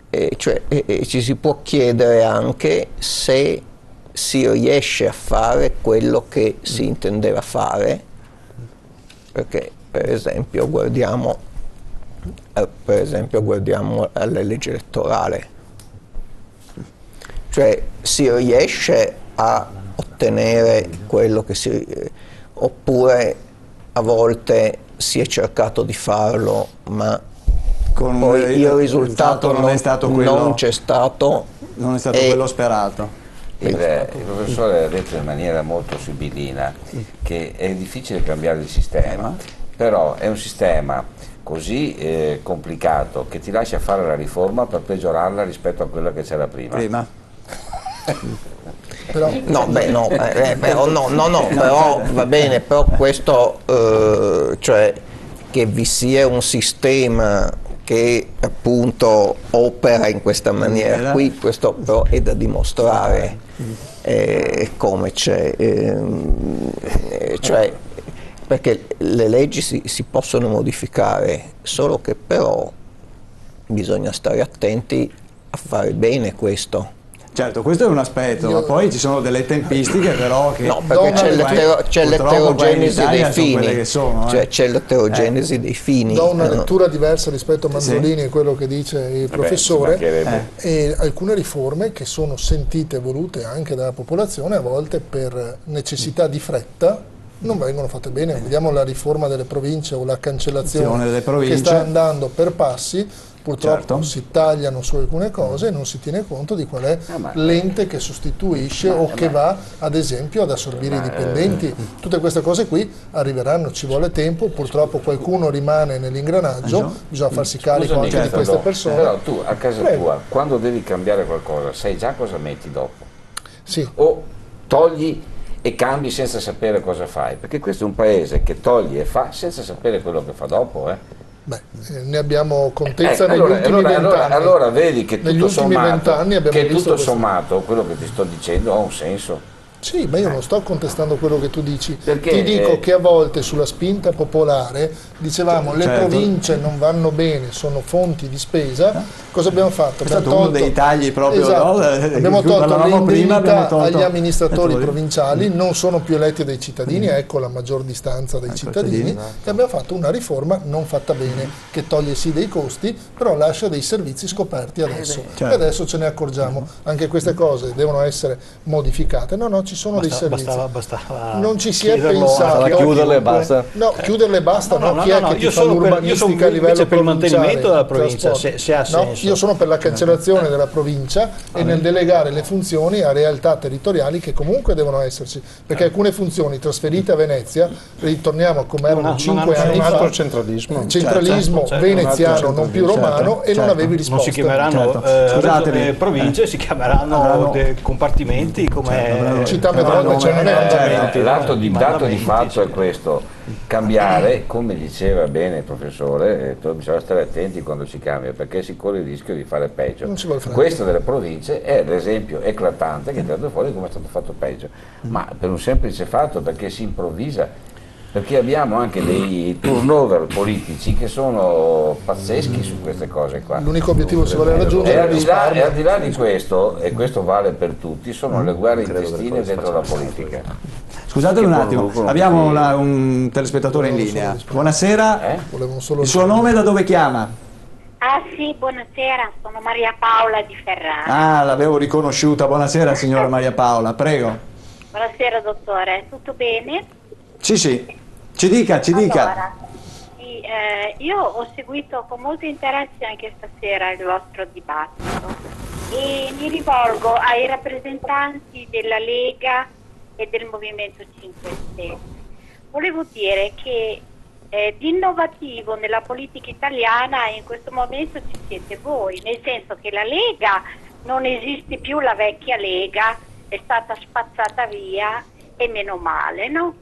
eh, cioè ci si può chiedere anche se si riesce a fare quello che si intendeva fare, perché per esempio guardiamo, eh, per esempio, guardiamo alla legge elettorale, cioè si riesce a ottenere quello che si... oppure a volte si è cercato di farlo ma Con poi il, il risultato non, non, è stato quello, non c'è stato. Non è stato quello sperato. Il, il, professore ha detto in maniera molto sibillina che è difficile cambiare il sistema, però è un sistema così eh, complicato che ti lascia fare la riforma per peggiorarla rispetto a quella che c'era prima. prima. Però, no, beh, no, eh, eh però, no, no, no, però va bene, però questo, eh, cioè che vi sia un sistema che appunto opera in questa maniera. qui, questo però è da dimostrare eh, come c'è, ehm, eh, cioè perché le leggi si, si possono modificare, solo che però bisogna stare attenti a fare bene questo Certo, questo è un aspetto, ma poi ci sono delle tempistiche però che... No, perché c'è, l'etero, c'è l'eterogenesi dei fini, sono, cioè, c'è l'eterogenesi eh. dei fini. Do una lettura diversa rispetto a Manzolini e quello che dice il professore. Beh, e alcune riforme che sono sentite e volute anche dalla popolazione a volte per necessità di fretta non vengono fatte bene. Vediamo la riforma delle province o la cancellazione che sta andando per passi purtroppo certo. si tagliano su alcune cose e non si tiene conto di qual è ah, l'ente che sostituisce ma, o che va ad esempio ad assorbire ma, i dipendenti. Eh, Tutte queste cose qui arriveranno, ci vuole tempo, purtroppo qualcuno rimane nell'ingranaggio, bisogna farsi carico Scusami, anche di queste no. persone. Però tu a casa Prego. tua, quando devi cambiare qualcosa, sai già cosa metti dopo? Sì. O togli e cambi senza sapere cosa fai, perché questo è un paese che toglie e fa senza sapere quello che fa dopo. Eh. Beh, eh, ne abbiamo contezza eh, negli allora, ultimi allora, vent'anni. Allora, allora, vedi che tutto, sommato, che tutto sommato quello che ti sto dicendo ha un senso. Sì, ma io non sto contestando quello che tu dici. Perché, Ti dico eh, che a volte sulla spinta popolare dicevamo certo. le province non vanno bene, sono fonti di spesa. Cosa abbiamo fatto? È stato uno dei tagli proprio. Esatto. No? Abbiamo tolto l'indennità agli amministratori provinciali, non sono più eletti dai cittadini, mm. ecco la maggior distanza dai ecco, cittadini. Esatto. E abbiamo fatto una riforma non fatta bene, che toglie sì dei costi, però lascia dei servizi scoperti adesso. Eh, certo. E adesso ce ne accorgiamo. Anche queste cose devono essere modificate. No, no, ci sono basta, dei servizi. Bastava, bastava non ci si è pensato. chiuderle e basta. No, chiuderle e basta. No, no, no, chi è che io sono per, io sono a livello per il mantenimento della provincia, se, se, ha senso. io sono per la cancellazione della provincia e nel delegare le funzioni a realtà territoriali che comunque devono esserci, perché alcune funzioni trasferite a Venezia, ritorniamo come erano cinque anni fa, centralismo, centralismo certo, certo. veneziano, non più romano e non avevi risposta. Non si chiameranno eh, province, si chiameranno compartimenti come città metropolitane, cioè non è di, dato di fatto è questo, cambiare, come diceva bene il professore, eh, bisogna stare attenti quando si cambia perché si corre il rischio di fare peggio. Questo delle province è l'esempio eclatante che è tirato fuori come è stato fatto peggio, ma per un semplice fatto perché si improvvisa perché abbiamo anche dei turnover politici che sono pazzeschi su queste cose qua. L'unico obiettivo che si vuole raggiungere è al, di là, e al di là di questo, e questo vale per tutti, sono le guerre intestine dentro la politica. Scusate un attimo, abbiamo una, un telespettatore in linea. Buonasera, eh? il suo nome da dove chiama? Ah sì, buonasera, sono Maria Paola di Ferrara. Ah, l'avevo riconosciuta, buonasera signora Maria Paola, prego. Buonasera dottore, tutto bene? Sì, sì. Ci dica, ci dica. Allora, sì, eh, io ho seguito con molto interesse anche stasera il vostro dibattito e mi rivolgo ai rappresentanti della Lega e del Movimento 5 Stelle. Volevo dire che eh, di innovativo nella politica italiana in questo momento ci siete voi, nel senso che la Lega non esiste più la vecchia Lega, è stata spazzata via e meno male, no?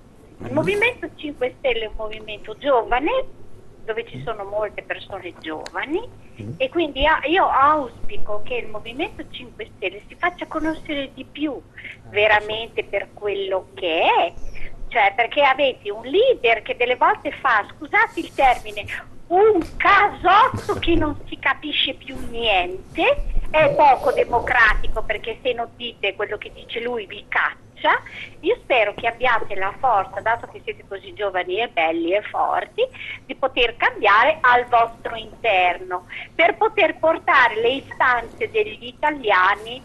Il Movimento 5 Stelle è un movimento giovane, dove ci sono molte persone giovani mm. e quindi io auspico che il Movimento 5 Stelle si faccia conoscere di più veramente per quello che è, cioè perché avete un leader che delle volte fa, scusate il termine, un casotto che non si capisce più niente, è poco democratico perché se non dite quello che dice lui vi fiducia. Io spero che abbiate la forza, dato che siete così giovani e belli e forti, di poter cambiare al vostro interno, per poter portare le istanze degli italiani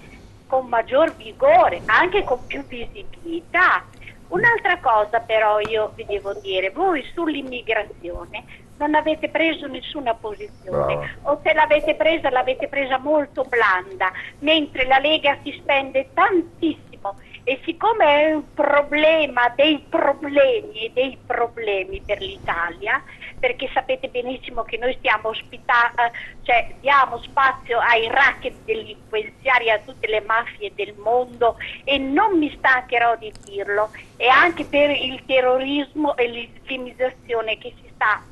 con maggior vigore, anche con più visibilità. Un'altra cosa però io vi devo dire, voi sull'immigrazione non avete preso nessuna posizione Bravo. o se l'avete presa l'avete presa molto blanda, mentre la Lega si spende tantissimo e siccome è un problema dei problemi e dei problemi per l'Italia, perché sapete benissimo che noi stiamo ospitando, eh, cioè diamo spazio ai racket delinquenziari, a tutte le mafie del mondo e non mi stancherò di dirlo, e anche per il terrorismo e l'islamizzazione che si sta,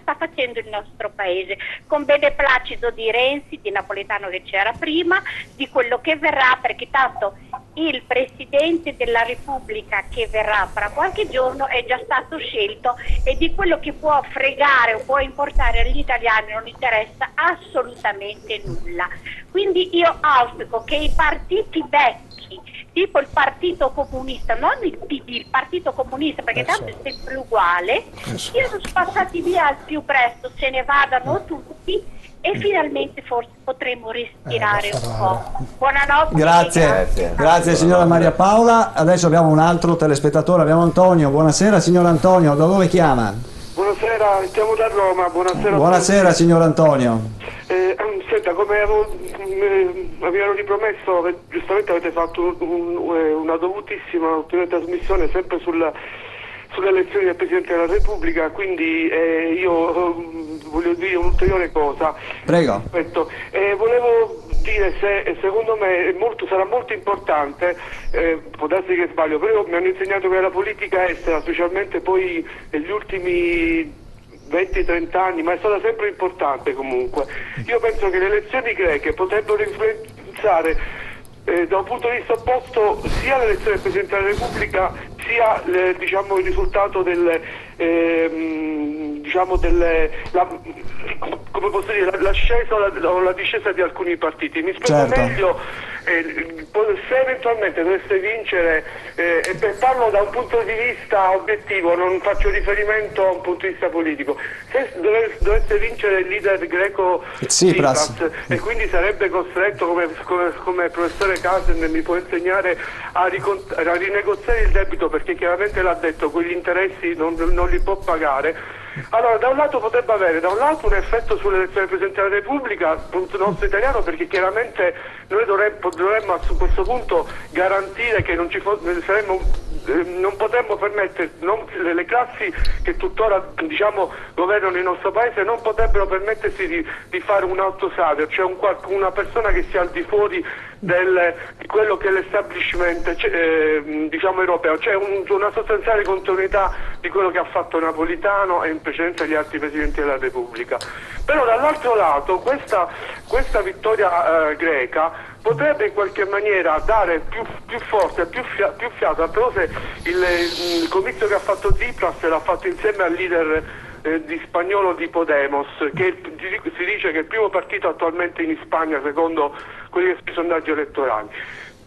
sta, facendo il nostro paese, con beneplacito di Renzi, di Napoletano che c'era prima, di quello che verrà, perché tanto il Presidente della Repubblica che verrà fra qualche giorno è già stato scelto e di quello che può fregare o può importare agli italiani non interessa assolutamente nulla. Quindi io auspico che i partiti vecchi, tipo il Partito Comunista, non il PD, il Partito Comunista, perché tanto è sempre uguale, siano spazzati via al più presto, se ne vadano tutti e finalmente forse potremo respirare un po'. Buonanotte. Grazie. Grazie. Grazie signora Maria Paola. Adesso abbiamo un altro telespettatore, abbiamo Antonio. Buonasera signor Antonio, da dove chiama? Buonasera, siamo da Roma, buonasera. Buonasera signor Antonio. Eh, senta, come avevo, mm, mi ero ripromesso, giustamente avete fatto un- un- eh, una dovutissima trasmissione sempre sulla- sulle elezioni del Presidente della Repubblica, quindi eh, io eh, voglio dire un'ulteriore cosa. Prego. Eh, volevo dire se secondo me molto- sarà molto importante, eh, può darsi che sbaglio, però mi hanno insegnato che la politica estera, specialmente poi negli ultimi 20-30 anni, ma è stata sempre importante comunque. Io penso che le elezioni greche potrebbero influenzare eh, da un punto di vista opposto sia l'elezione del Presidente della Repubblica sia le- diciamo, il risultato del, ehm, diciamo, del, la, come posso dire, la- l'ascesa o la, la discesa di alcuni partiti. Mi spiego Certo. meglio, eh, se eventualmente dovesse vincere, eh, e per farlo da un punto di vista obiettivo, non faccio riferimento a un punto di vista politico, se dove- dovesse vincere il leader greco Tsipras. Tsipras, e quindi sarebbe costretto, come, come, come il professore Casen mi può insegnare, a, a rinegoziare il debito perché chiaramente l'ha detto, quegli interessi non, non li può pagare. Allora, da un lato potrebbe avere da un lato un effetto sull'elezione del Presidente della Repubblica, punto nostro italiano, perché chiaramente noi dovremmo, dovremmo a su questo punto garantire che non ci fo- saremmo, non potremmo permettere, non- le, classi che tuttora diciamo, governano il nostro paese non potrebbero permettersi di, di fare un outsider, cioè un una persona che sia al di fuori del- di quello che è l'establishment eh, diciamo europeo, cioè un- una sostanziale continuità di quello che ha fatto Napolitano e in precedenza gli altri Presidenti della Repubblica. Però dall'altro lato questa, questa vittoria eh, greca potrebbe in qualche maniera dare più, più forza più, fia- più fiato, altre cose il, il comizio che ha fatto Tsipras l'ha fatto insieme al leader eh, di spagnolo di Podemos, che si dice che è il primo partito attualmente in Spagna secondo quelli che sono i sondaggi elettorali.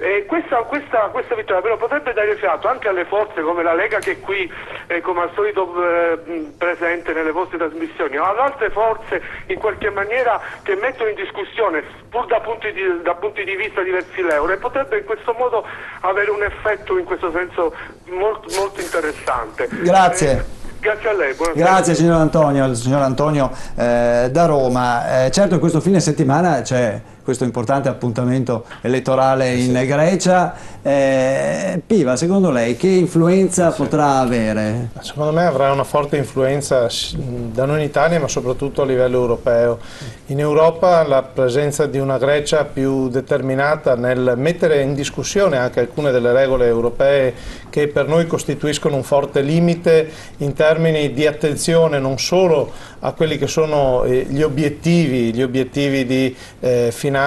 E questa, questa- questa vittoria però potrebbe dare fiato anche alle forze come la Lega che è qui eh, come al solito eh, presente nelle vostre trasmissioni, o ad altre forze in qualche maniera che mettono in discussione pur da punti di, da punti di vista diversi l'euro e potrebbe in questo modo avere un effetto in questo senso molto, molto interessante. Grazie. Eh, grazie a lei. buonasera. Grazie signor Antonio, il signor Antonio eh, da Roma. Eh, certo in questo fine settimana c'è questo importante appuntamento elettorale in Grecia. Eh, Piva, secondo lei che influenza potrà avere? Secondo me avrà una forte influenza da noi in Italia ma soprattutto a livello europeo. In Europa la presenza di una Grecia più determinata nel mettere in discussione anche alcune delle regole europee che per noi costituiscono un forte limite in termini di attenzione non solo a quelli che sono eh, gli obiettivi, gli obiettivi di eh, finanza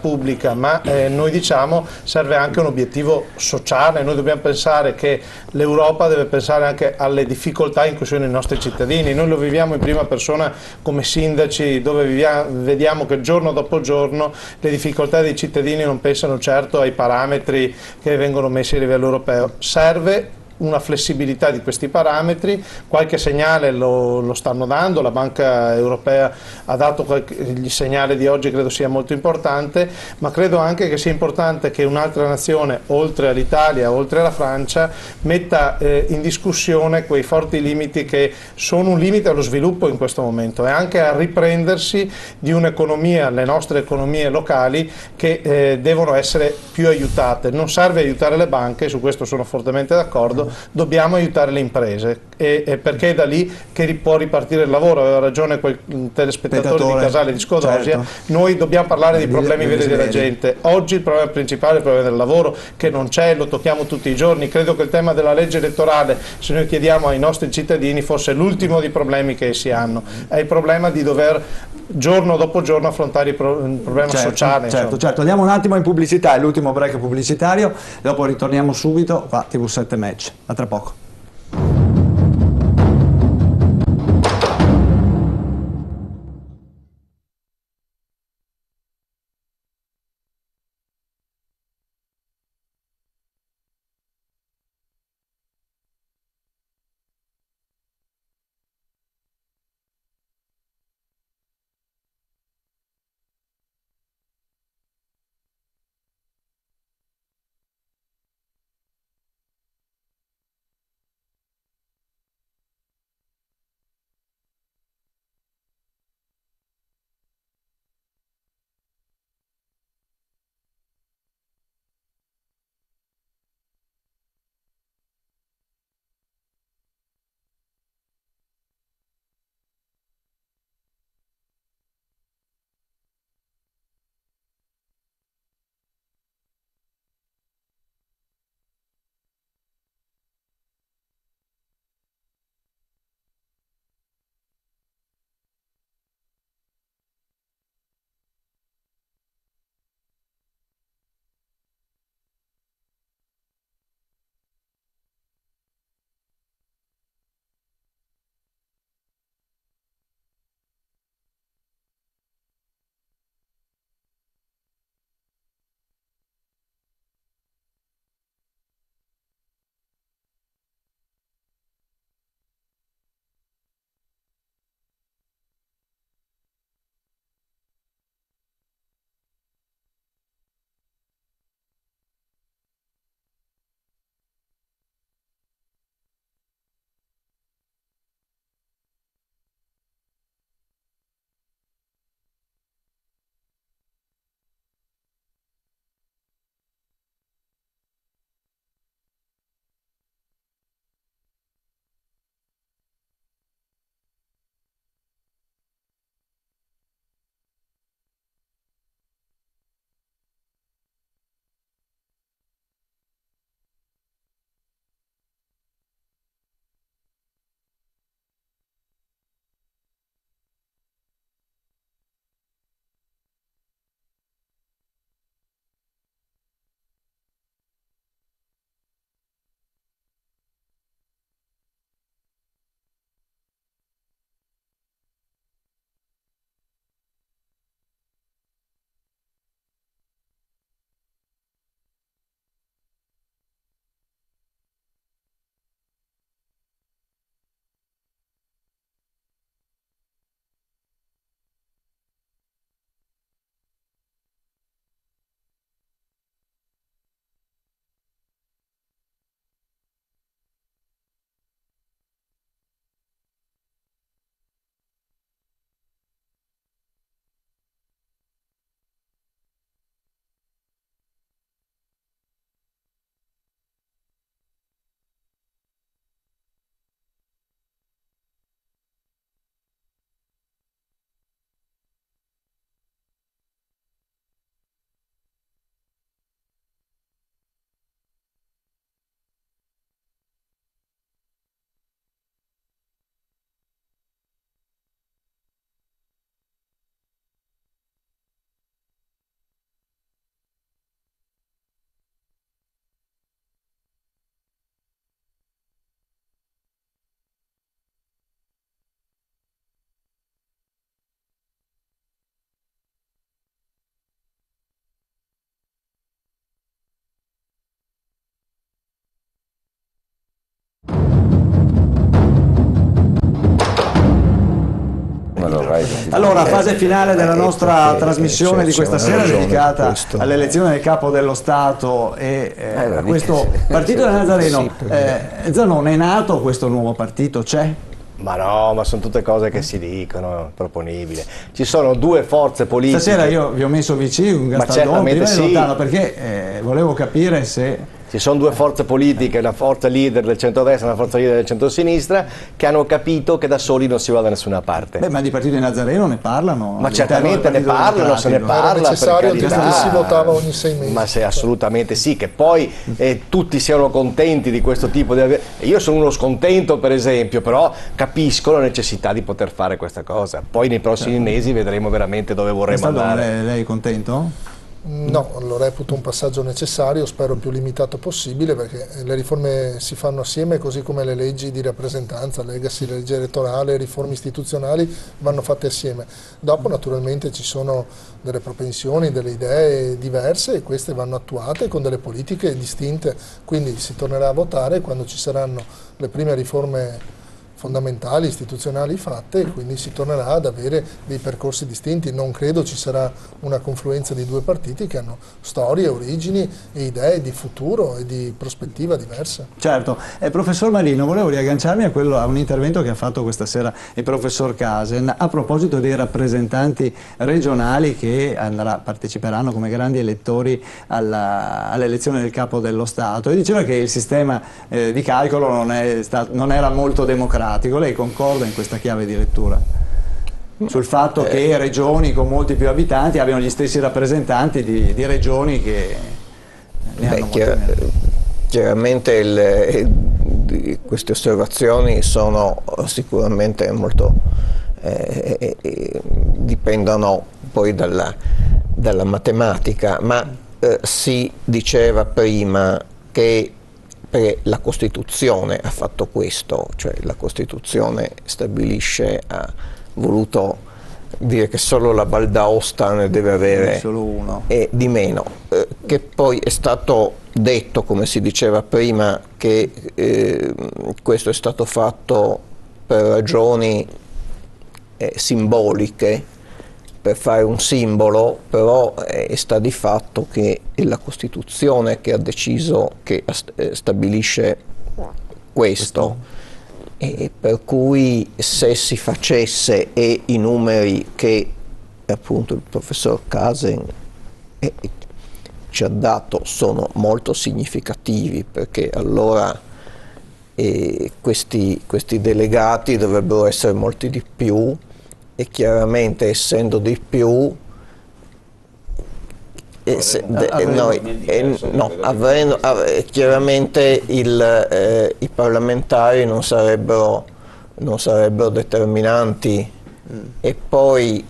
pubblica, ma eh, noi diciamo serve anche un obiettivo sociale, noi dobbiamo pensare che l'Europa deve pensare anche alle difficoltà in cui sono i nostri cittadini, noi lo viviamo in prima persona come sindaci dove vivia- vediamo che giorno dopo giorno le difficoltà dei cittadini non pensano certo ai parametri che vengono messi a livello europeo, serve una flessibilità di questi parametri, qualche segnale lo, lo stanno dando, la Banca Europea ha dato il segnale di oggi credo sia molto importante, ma credo anche che sia importante che un'altra nazione, oltre all'Italia, oltre alla Francia, metta eh, in discussione quei forti limiti che sono un limite allo sviluppo in questo momento e anche a riprendersi di un'economia, le nostre economie locali che eh, devono essere più aiutate. Non serve aiutare le banche, su questo sono fortemente d'accordo, dobbiamo aiutare le imprese e, e perché è da lì che può ripartire il lavoro. Aveva ragione quel mm, telespettatore di Casale di Scodosia, certo. noi dobbiamo parlare dei Di- problemi veri della gente. Oggi il problema principale è il problema del lavoro che non c'è, lo tocchiamo tutti i giorni. Credo che il tema della legge elettorale, se noi chiediamo ai nostri cittadini, fosse l'ultimo dei problemi che essi hanno. È il problema di dover giorno dopo giorno affrontare il, pro- il problema certo, sociale. Certo, certo, andiamo un attimo in pubblicità, è l'ultimo break pubblicitario, dopo ritorniamo subito qua TV7 Match. A tra poco. Allora, fase finale della nostra trasmissione di questa sera dedicata all'elezione del capo dello Stato e eh, a questo partito del Nazareno. Eh, Zanon, è nato questo nuovo partito? C'è? Ma no, ma sono tutte cose che si dicono, proponibili. Ci sono due forze politiche. Stasera io vi ho messo vicino un Gastaldon, prima sì. lontano, perché eh, volevo capire se Ci sono due forze politiche, una forza leader del centro-destra e una forza leader del centro-sinistra, che hanno capito che da soli non si va da nessuna parte. Beh, ma di partito di Nazareno ne parlano? Ma certamente ne parlano, se ne parla. È necessario che si votava ogni sei mesi. Ma se assolutamente sì, che poi eh, tutti siano contenti di questo tipo di... Io sono uno scontento per esempio, però capisco la necessità di poter fare questa cosa. Poi nei prossimi certo. mesi vedremo veramente dove vorremmo andare. Lei, lei è contento? No, lo reputo un passaggio necessario, spero più limitato possibile perché le riforme si fanno assieme così come le leggi di rappresentanza, legacy, legge elettorale, riforme istituzionali vanno fatte assieme. Dopo naturalmente ci sono delle propensioni, delle idee diverse e queste vanno attuate con delle politiche distinte, quindi si tornerà a votare quando ci saranno le prime riforme fondamentali, istituzionali fatte e quindi si tornerà ad avere dei percorsi distinti. Non credo ci sarà una confluenza di due partiti che hanno storie, origini e idee di futuro e di prospettiva diverse. Certo, eh, professor Marino, volevo riagganciarmi a, quello, a, un intervento che ha fatto questa sera il professor Casen a proposito dei rappresentanti regionali che andrà, parteciperanno come grandi elettori all'elezione del capo dello Stato e diceva che il sistema eh, di calcolo non, stato, non era molto democratico democratico. Lei concorda in questa chiave di lettura? Sul fatto che eh. regioni con molti più abitanti abbiano gli stessi rappresentanti di, di regioni che ne Beh, chiar chiaramente il, eh, queste osservazioni sono sicuramente molto eh, eh, dipendono poi dalla, dalla matematica, ma eh, si diceva prima che perché la Costituzione ha fatto questo, cioè la Costituzione stabilisce, ha voluto dire che solo la Val d'Aosta ne deve avere e di meno, eh, che poi è stato detto, come si diceva prima, che eh, questo è stato fatto per ragioni eh, simboliche, per fare un simbolo, però eh, sta di fatto che è la Costituzione che ha deciso, che eh, stabilisce questo, e per cui se si facesse e i numeri che appunto il professor Casen eh, ci ha dato sono molto significativi perché allora eh, questi, questi delegati dovrebbero essere molti di più e chiaramente essendo di più se, de, noi, eh, no, avremo, av chiaramente il, eh, i parlamentari non sarebbero, non sarebbero determinanti mm. e poi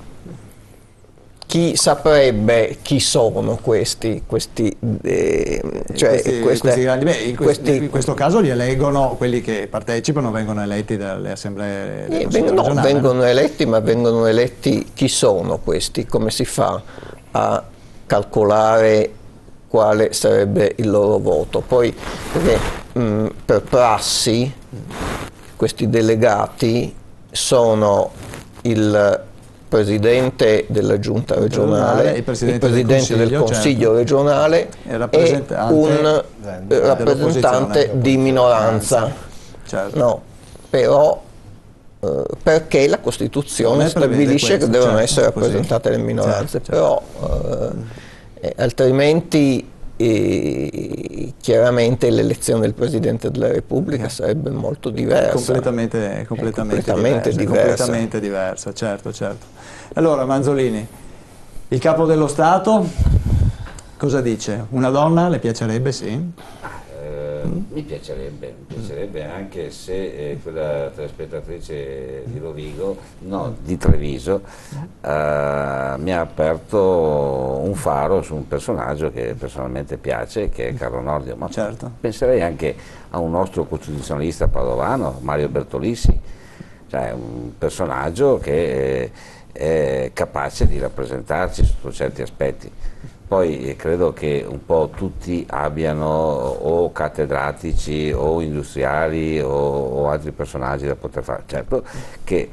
chi saprebbe chi sono questi, questi, eh, cioè questi, queste, questi grandi, beh, in, questi, in, questo caso li eleggono quelli che partecipano, vengono eletti dalle assemblee eh, vengono, no, vengono eletti, ma vengono eletti chi sono questi, come si fa a calcolare quale sarebbe il loro voto. Poi perché, mh, per prassi questi delegati sono il presidente della giunta regionale, il presidente, il presidente del consiglio, del consiglio certo. regionale e un rappresentante di minoranza. Certo. No, però eh, perché la Costituzione stabilisce questo, che devono certo, essere rappresentate così. le minoranze, certo, però eh, eh, altrimenti e chiaramente l'elezione del Presidente della Repubblica sarebbe molto diversa. Completamente, completamente, completamente diversa, diversa. Completamente diversa, certo, certo. Allora, Manzolini, il capo dello Stato cosa dice? Una donna le piacerebbe, sì? Mm. Mi piacerebbe, mi piacerebbe anche se eh, quella telespettatrice di Rovigo, no, di Treviso, eh, mi ha aperto un faro su un personaggio che personalmente piace, che è Carlo Nordio, ma certo. penserei anche a un nostro costituzionalista padovano, Mario Bertolissi, cioè un personaggio che è capace di rappresentarci sotto certi aspetti. Poi credo che un po' tutti abbiano o cattedratici o industriali o, o altri personaggi da poter fare. Certo che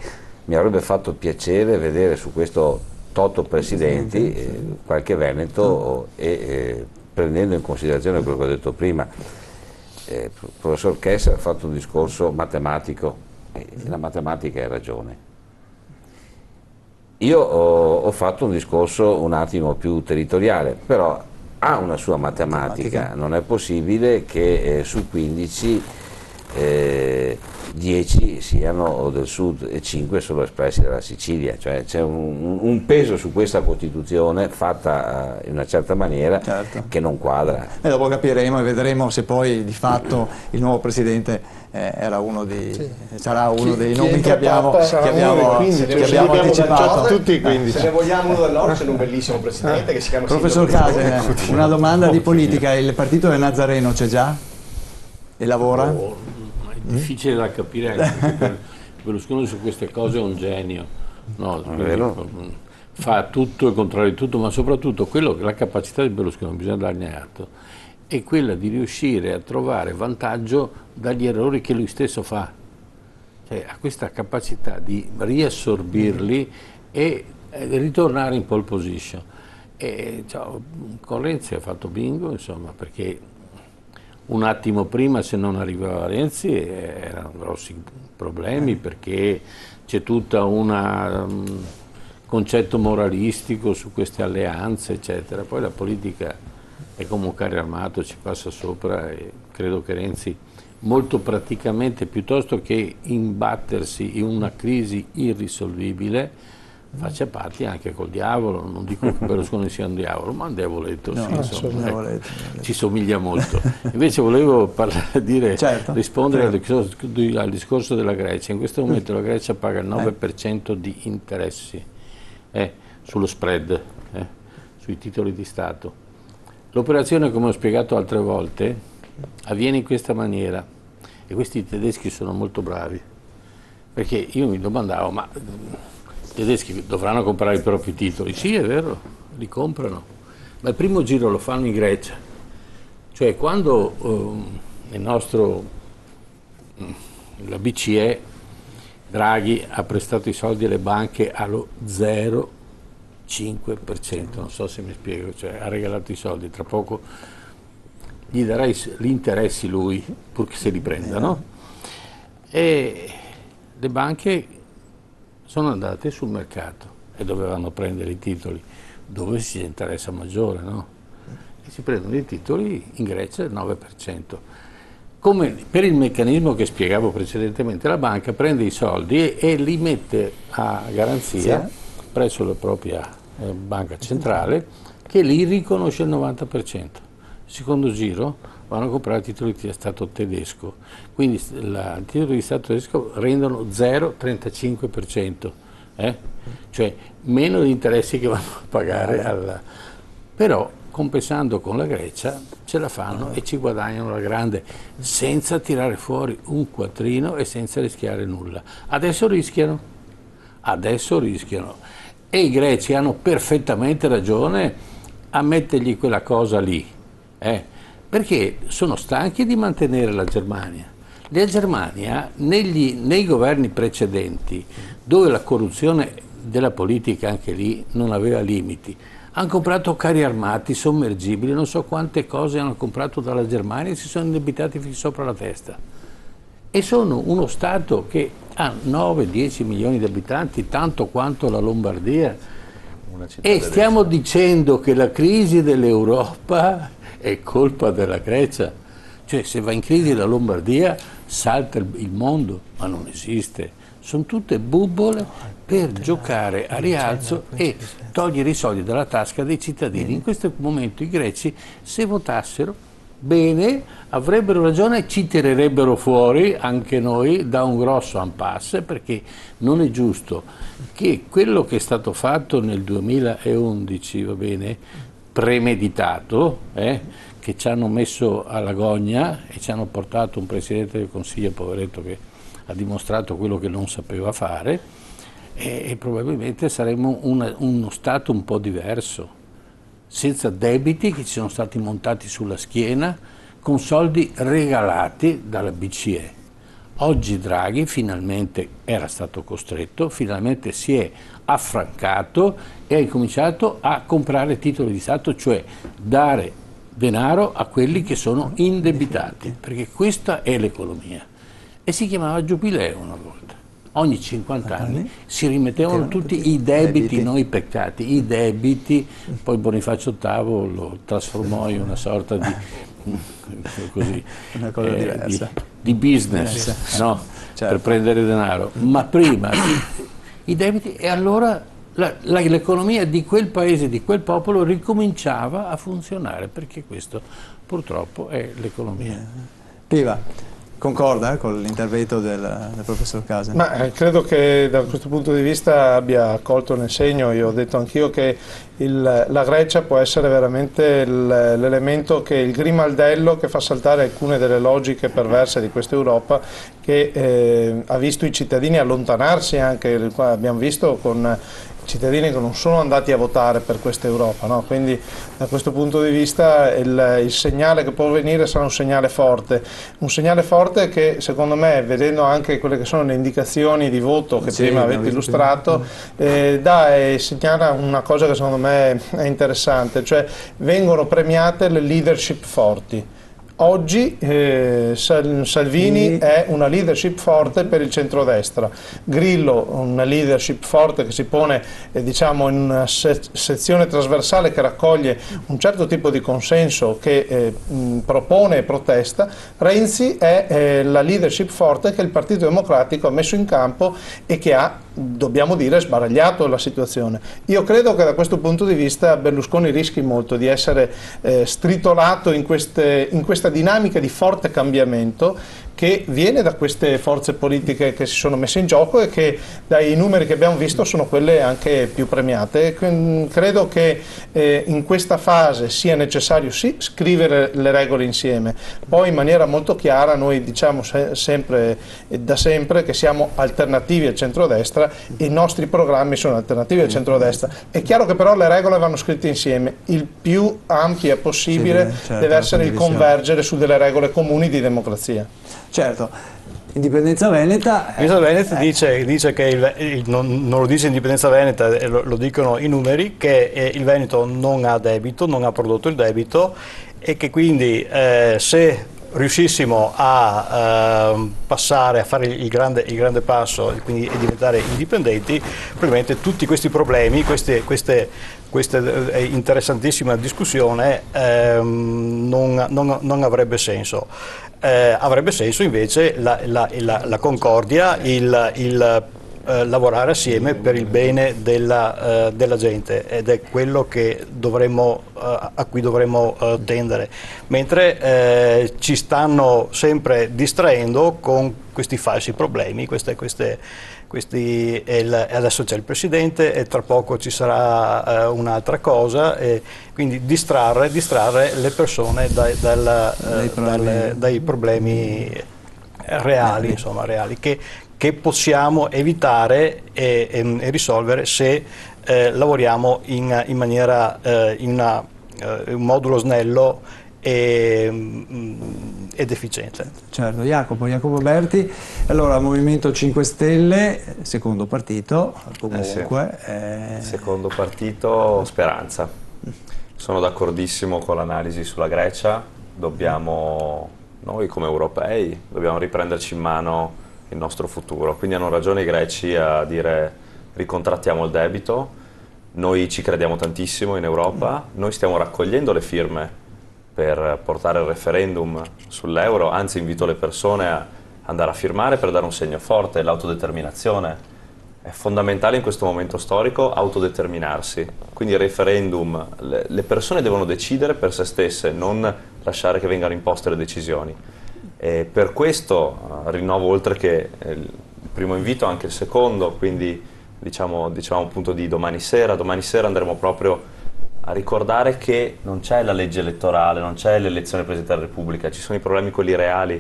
mi avrebbe fatto piacere vedere su questo Toto Presidenti eh, qualche Veneto e eh, prendendo in considerazione quello che ho detto prima, eh, il professor Kessler ha fatto un discorso matematico e la matematica è ragione io ho, ho, fatto un discorso un attimo più territoriale, però ha una sua matematica, non è possibile che eh, su 15 eh, 10 siano del sud e 5 solo espressi dalla Sicilia, cioè c'è un, un, peso su questa Costituzione fatta uh, in una certa maniera certo. che non quadra. E dopo capiremo e vedremo se poi di fatto il nuovo Presidente eh, era uno dei, sì. sarà uno chi, dei chi nomi che abbiamo, che abbiamo, 15, che abbiamo anticipato. Tutti i 15. Se ne vogliamo uno dell'oro c'è un bellissimo Presidente che si chiama Professor Case, una domanda di politica, il partito del Nazareno c'è già? E lavora? Oh difficile da capire anche per Berlusconi su queste cose è un genio. No, fa tutto il contrario di tutto, ma soprattutto quello, la capacità di Berlusconi, bisogna darne atto, è quella di riuscire a trovare vantaggio dagli errori che lui stesso fa. Cioè, ha questa capacità di riassorbirli e ritornare in pole position. E, cioè, con Renzi ha fatto bingo, insomma, perché un attimo prima se non arrivava Renzi erano grossi problemi perché c'è tutto un um, concetto moralistico su queste alleanze eccetera poi la politica è come un carro armato ci passa sopra e credo che Renzi molto praticamente piuttosto che imbattersi in una crisi irrisolvibile faccia parte anche col diavolo, non dico che Berlusconi sia un diavolo, ma un diavoletto, no, sì, insomma, ecco, diavoletto, ci somiglia molto. Invece volevo parlare, dire, certo, rispondere certo. Al, discorso, al, discorso, della Grecia. In questo momento la Grecia paga il 9% di interessi eh, sullo spread, eh, sui titoli di Stato. L'operazione, come ho spiegato altre volte, avviene in questa maniera. E questi tedeschi sono molto bravi, perché io mi domandavo, ma tedeschi dovranno comprare i propri titoli, sì è vero, li comprano, ma il primo giro lo fanno in Grecia, cioè quando um, il nostro, mm, la BCE, Draghi ha prestato i soldi alle banche allo 0,5%, non so se mi spiego, cioè ha regalato i soldi, tra poco gli darai gli interessi lui, purché se li prendano, e le banche sono andate sul mercato e dovevano prendere i titoli dove si interessa maggiore, no? E si prendono i titoli in Grecia il 9%. Come per il meccanismo che spiegavo precedentemente, la banca prende i soldi e, e li mette a garanzia sì. Presso la propria eh, banca centrale che li riconosce il 90%. Secondo giro vanno a comprare titoli di Stato tedesco, quindi il titolo di Stato tedesco rendono 0,35%, eh? cioè meno di interessi che vanno a pagare alla... però compensando con la Grecia ce la fanno e ci guadagnano la grande senza tirare fuori un quattrino e senza rischiare nulla. Adesso rischiano, adesso rischiano e i greci hanno perfettamente ragione a mettergli quella cosa lì. Eh? perché sono stanchi di mantenere la Germania. La Germania, negli, nei governi precedenti, dove la corruzione della politica anche lì non aveva limiti, hanno comprato carri armati, sommergibili, non so quante cose hanno comprato dalla Germania e si sono indebitati fin sopra la testa. E sono uno Stato che ha 9-10 milioni di abitanti, tanto quanto la Lombardia. E stiamo dicendo che la crisi dell'Europa è colpa della Grecia. Cioè se va in crisi la Lombardia salta il mondo, ma non esiste. Sono tutte bubbole per giocare a rialzo e togliere i soldi dalla tasca dei cittadini. In questo momento i greci, se votassero bene, avrebbero ragione e ci tirerebbero fuori anche noi da un grosso impasse perché non è giusto che quello che è stato fatto nel 2011, va bene, premeditato, eh, che ci hanno messo alla gogna e ci hanno portato un Presidente del Consiglio, poveretto, che ha dimostrato quello che non sapeva fare e, e probabilmente saremmo una, uno Stato un po' diverso, senza debiti che ci sono stati montati sulla schiena, con soldi regalati dalla BCE. Oggi Draghi finalmente era stato costretto, finalmente si è affrancato e ha cominciato a comprare titoli di Stato, cioè dare denaro a quelli che sono indebitati, perché questa è l'economia. E si chiamava Giubileo una volta. Ogni 50 anni si rimettevano tutti i debiti, non i peccati, i debiti, poi Bonifacio VIII lo trasformò in una sorta di, così, eh, di, di business no? certo. per prendere denaro, ma prima i debiti e allora l'economia di quel paese, di quel popolo ricominciava a funzionare perché questo purtroppo è l'economia. Piva. Concorda eh, con l'intervento del, del, professor Casa? Ma eh, credo che da questo punto di vista abbia colto nel segno, io ho detto anch'io che il, la Grecia può essere veramente l'elemento che il grimaldello che fa saltare alcune delle logiche perverse di questa Europa che eh, ha visto i cittadini allontanarsi anche, abbiamo visto con cittadini che non sono andati a votare per questa Europa, no? quindi da questo punto di vista il, il, segnale che può venire sarà un segnale forte, un segnale forte che secondo me, vedendo anche quelle che sono le indicazioni di voto che sì, prima avete illustrato, eh, dà e segnala una cosa che secondo me è interessante, cioè vengono premiate le leadership forti Oggi eh, Salvini è una leadership forte per il centrodestra, Grillo una leadership forte che si pone eh, diciamo, in una se sezione trasversale che raccoglie un certo tipo di consenso che eh, mh, propone e protesta, Renzi è eh, la leadership forte che il Partito Democratico ha messo in campo e che ha dobbiamo dire, sbaragliato la situazione. Io credo che da questo punto di vista Berlusconi rischi molto di essere eh, stritolato in, queste, in questa dinamica di forte cambiamento che viene da queste forze politiche che si sono messe in gioco e che dai numeri che abbiamo visto sono quelle anche più premiate. Credo che eh, in questa fase sia necessario sì scrivere le regole insieme, poi in maniera molto chiara noi diciamo se sempre, eh, da sempre che siamo alternativi al centrodestra e i nostri programmi sono alternativi al centrodestra. È chiaro che però le regole vanno scritte insieme, il più ampia possibile sì, certo, deve essere il convergere su delle regole comuni di democrazia. Certo, Indipendenza Veneta... Indipendenza Veneta eh, dice, dice, che il, il, non, non, lo dice Indipendenza Veneta, eh, lo, lo, dicono i numeri, che eh, il Veneto non ha debito, non ha prodotto il debito e che quindi eh, se riuscissimo a eh, passare a fare il grande, il grande passo e quindi a diventare indipendenti, probabilmente tutti questi problemi, queste, queste, questa eh, interessantissima discussione ehm, non, non, non avrebbe senso eh, avrebbe senso invece la, la, la, la concordia, il, il eh, lavorare assieme per il bene della, eh, della, gente. Ed è quello dovremmo, eh, a cui dovremmo eh, tendere, mentre eh, ci stanno sempre distraendo con questi falsi problemi, queste, queste questi, il, adesso c'è il Presidente e tra poco ci sarà uh, un'altra cosa, e quindi distrarre, distrarre le persone dai, dal, uh, dai, problemi. Dal, dai, problemi. reali, insomma, reali che, che, possiamo evitare e, e, e risolvere se eh, lavoriamo in, in maniera, eh, in una, uh, un modulo snello ed efficiente. Certo, Jacopo, Jacopo Berti, allora Movimento 5 Stelle, secondo partito, comunque. Eh sì. eh... Secondo partito, Speranza. Sono d'accordissimo con l'analisi sulla Grecia, dobbiamo, noi come europei, dobbiamo riprenderci in mano il nostro futuro, quindi hanno ragione i greci a dire ricontrattiamo il debito, noi ci crediamo tantissimo in Europa, noi stiamo raccogliendo le firme per portare il referendum sull'euro, anzi invito le persone a andare a firmare per dare un segno forte, l'autodeterminazione. È fondamentale in questo momento storico autodeterminarsi, quindi il referendum, le persone devono decidere per se stesse, non lasciare che vengano imposte le decisioni. E per questo uh, rinnovo oltre che il primo invito anche il secondo, quindi diciamo, diciamo appunto di domani sera, domani sera andremo proprio a ricordare che non c'è la legge elettorale, non c'è l'elezione del Presidente della Repubblica, ci sono i problemi quelli reali,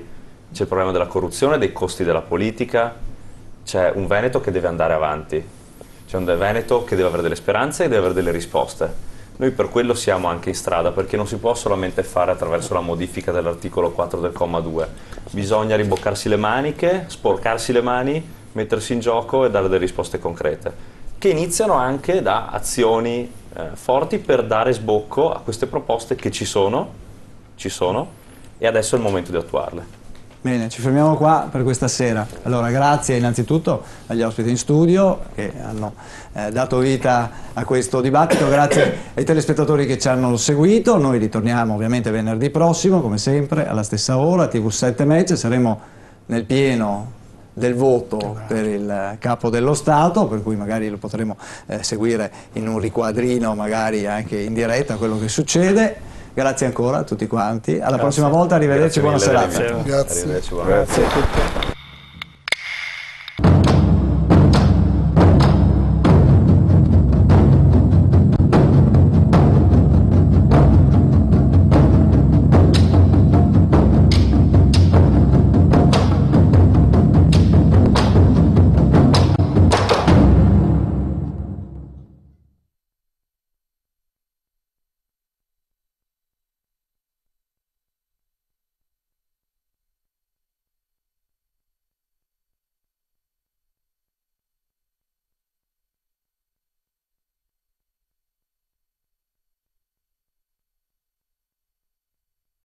c'è il problema della corruzione, dei costi della politica, c'è un Veneto che deve andare avanti, c'è un Veneto che deve avere delle speranze e deve avere delle risposte. Noi per quello siamo anche in strada, perché non si può solamente fare attraverso la modifica dell'articolo 4 del comma 2. Bisogna riboccarsi le maniche, sporcarsi le mani, mettersi in gioco e dare delle risposte concrete, che iniziano anche da azioni eh, forti per dare sbocco a queste proposte che ci sono, ci sono, e adesso è il momento di attuarle. Bene, ci fermiamo qua per questa sera. Allora, grazie innanzitutto agli ospiti in studio che hanno eh, dato vita a questo dibattito, grazie ai telespettatori che ci hanno seguito. Noi ritorniamo ovviamente venerdì prossimo, come sempre, alla stessa ora, TV7 Match, saremo nel pieno del voto per il capo dello Stato, per cui magari lo potremo eh, seguire in un riquadrino, magari anche in diretta quello che succede. Grazie ancora a tutti quanti. Alla Grazie. prossima volta, arrivederci, buona serata. Grazie. Arrivederci, buona Grazie a tutti.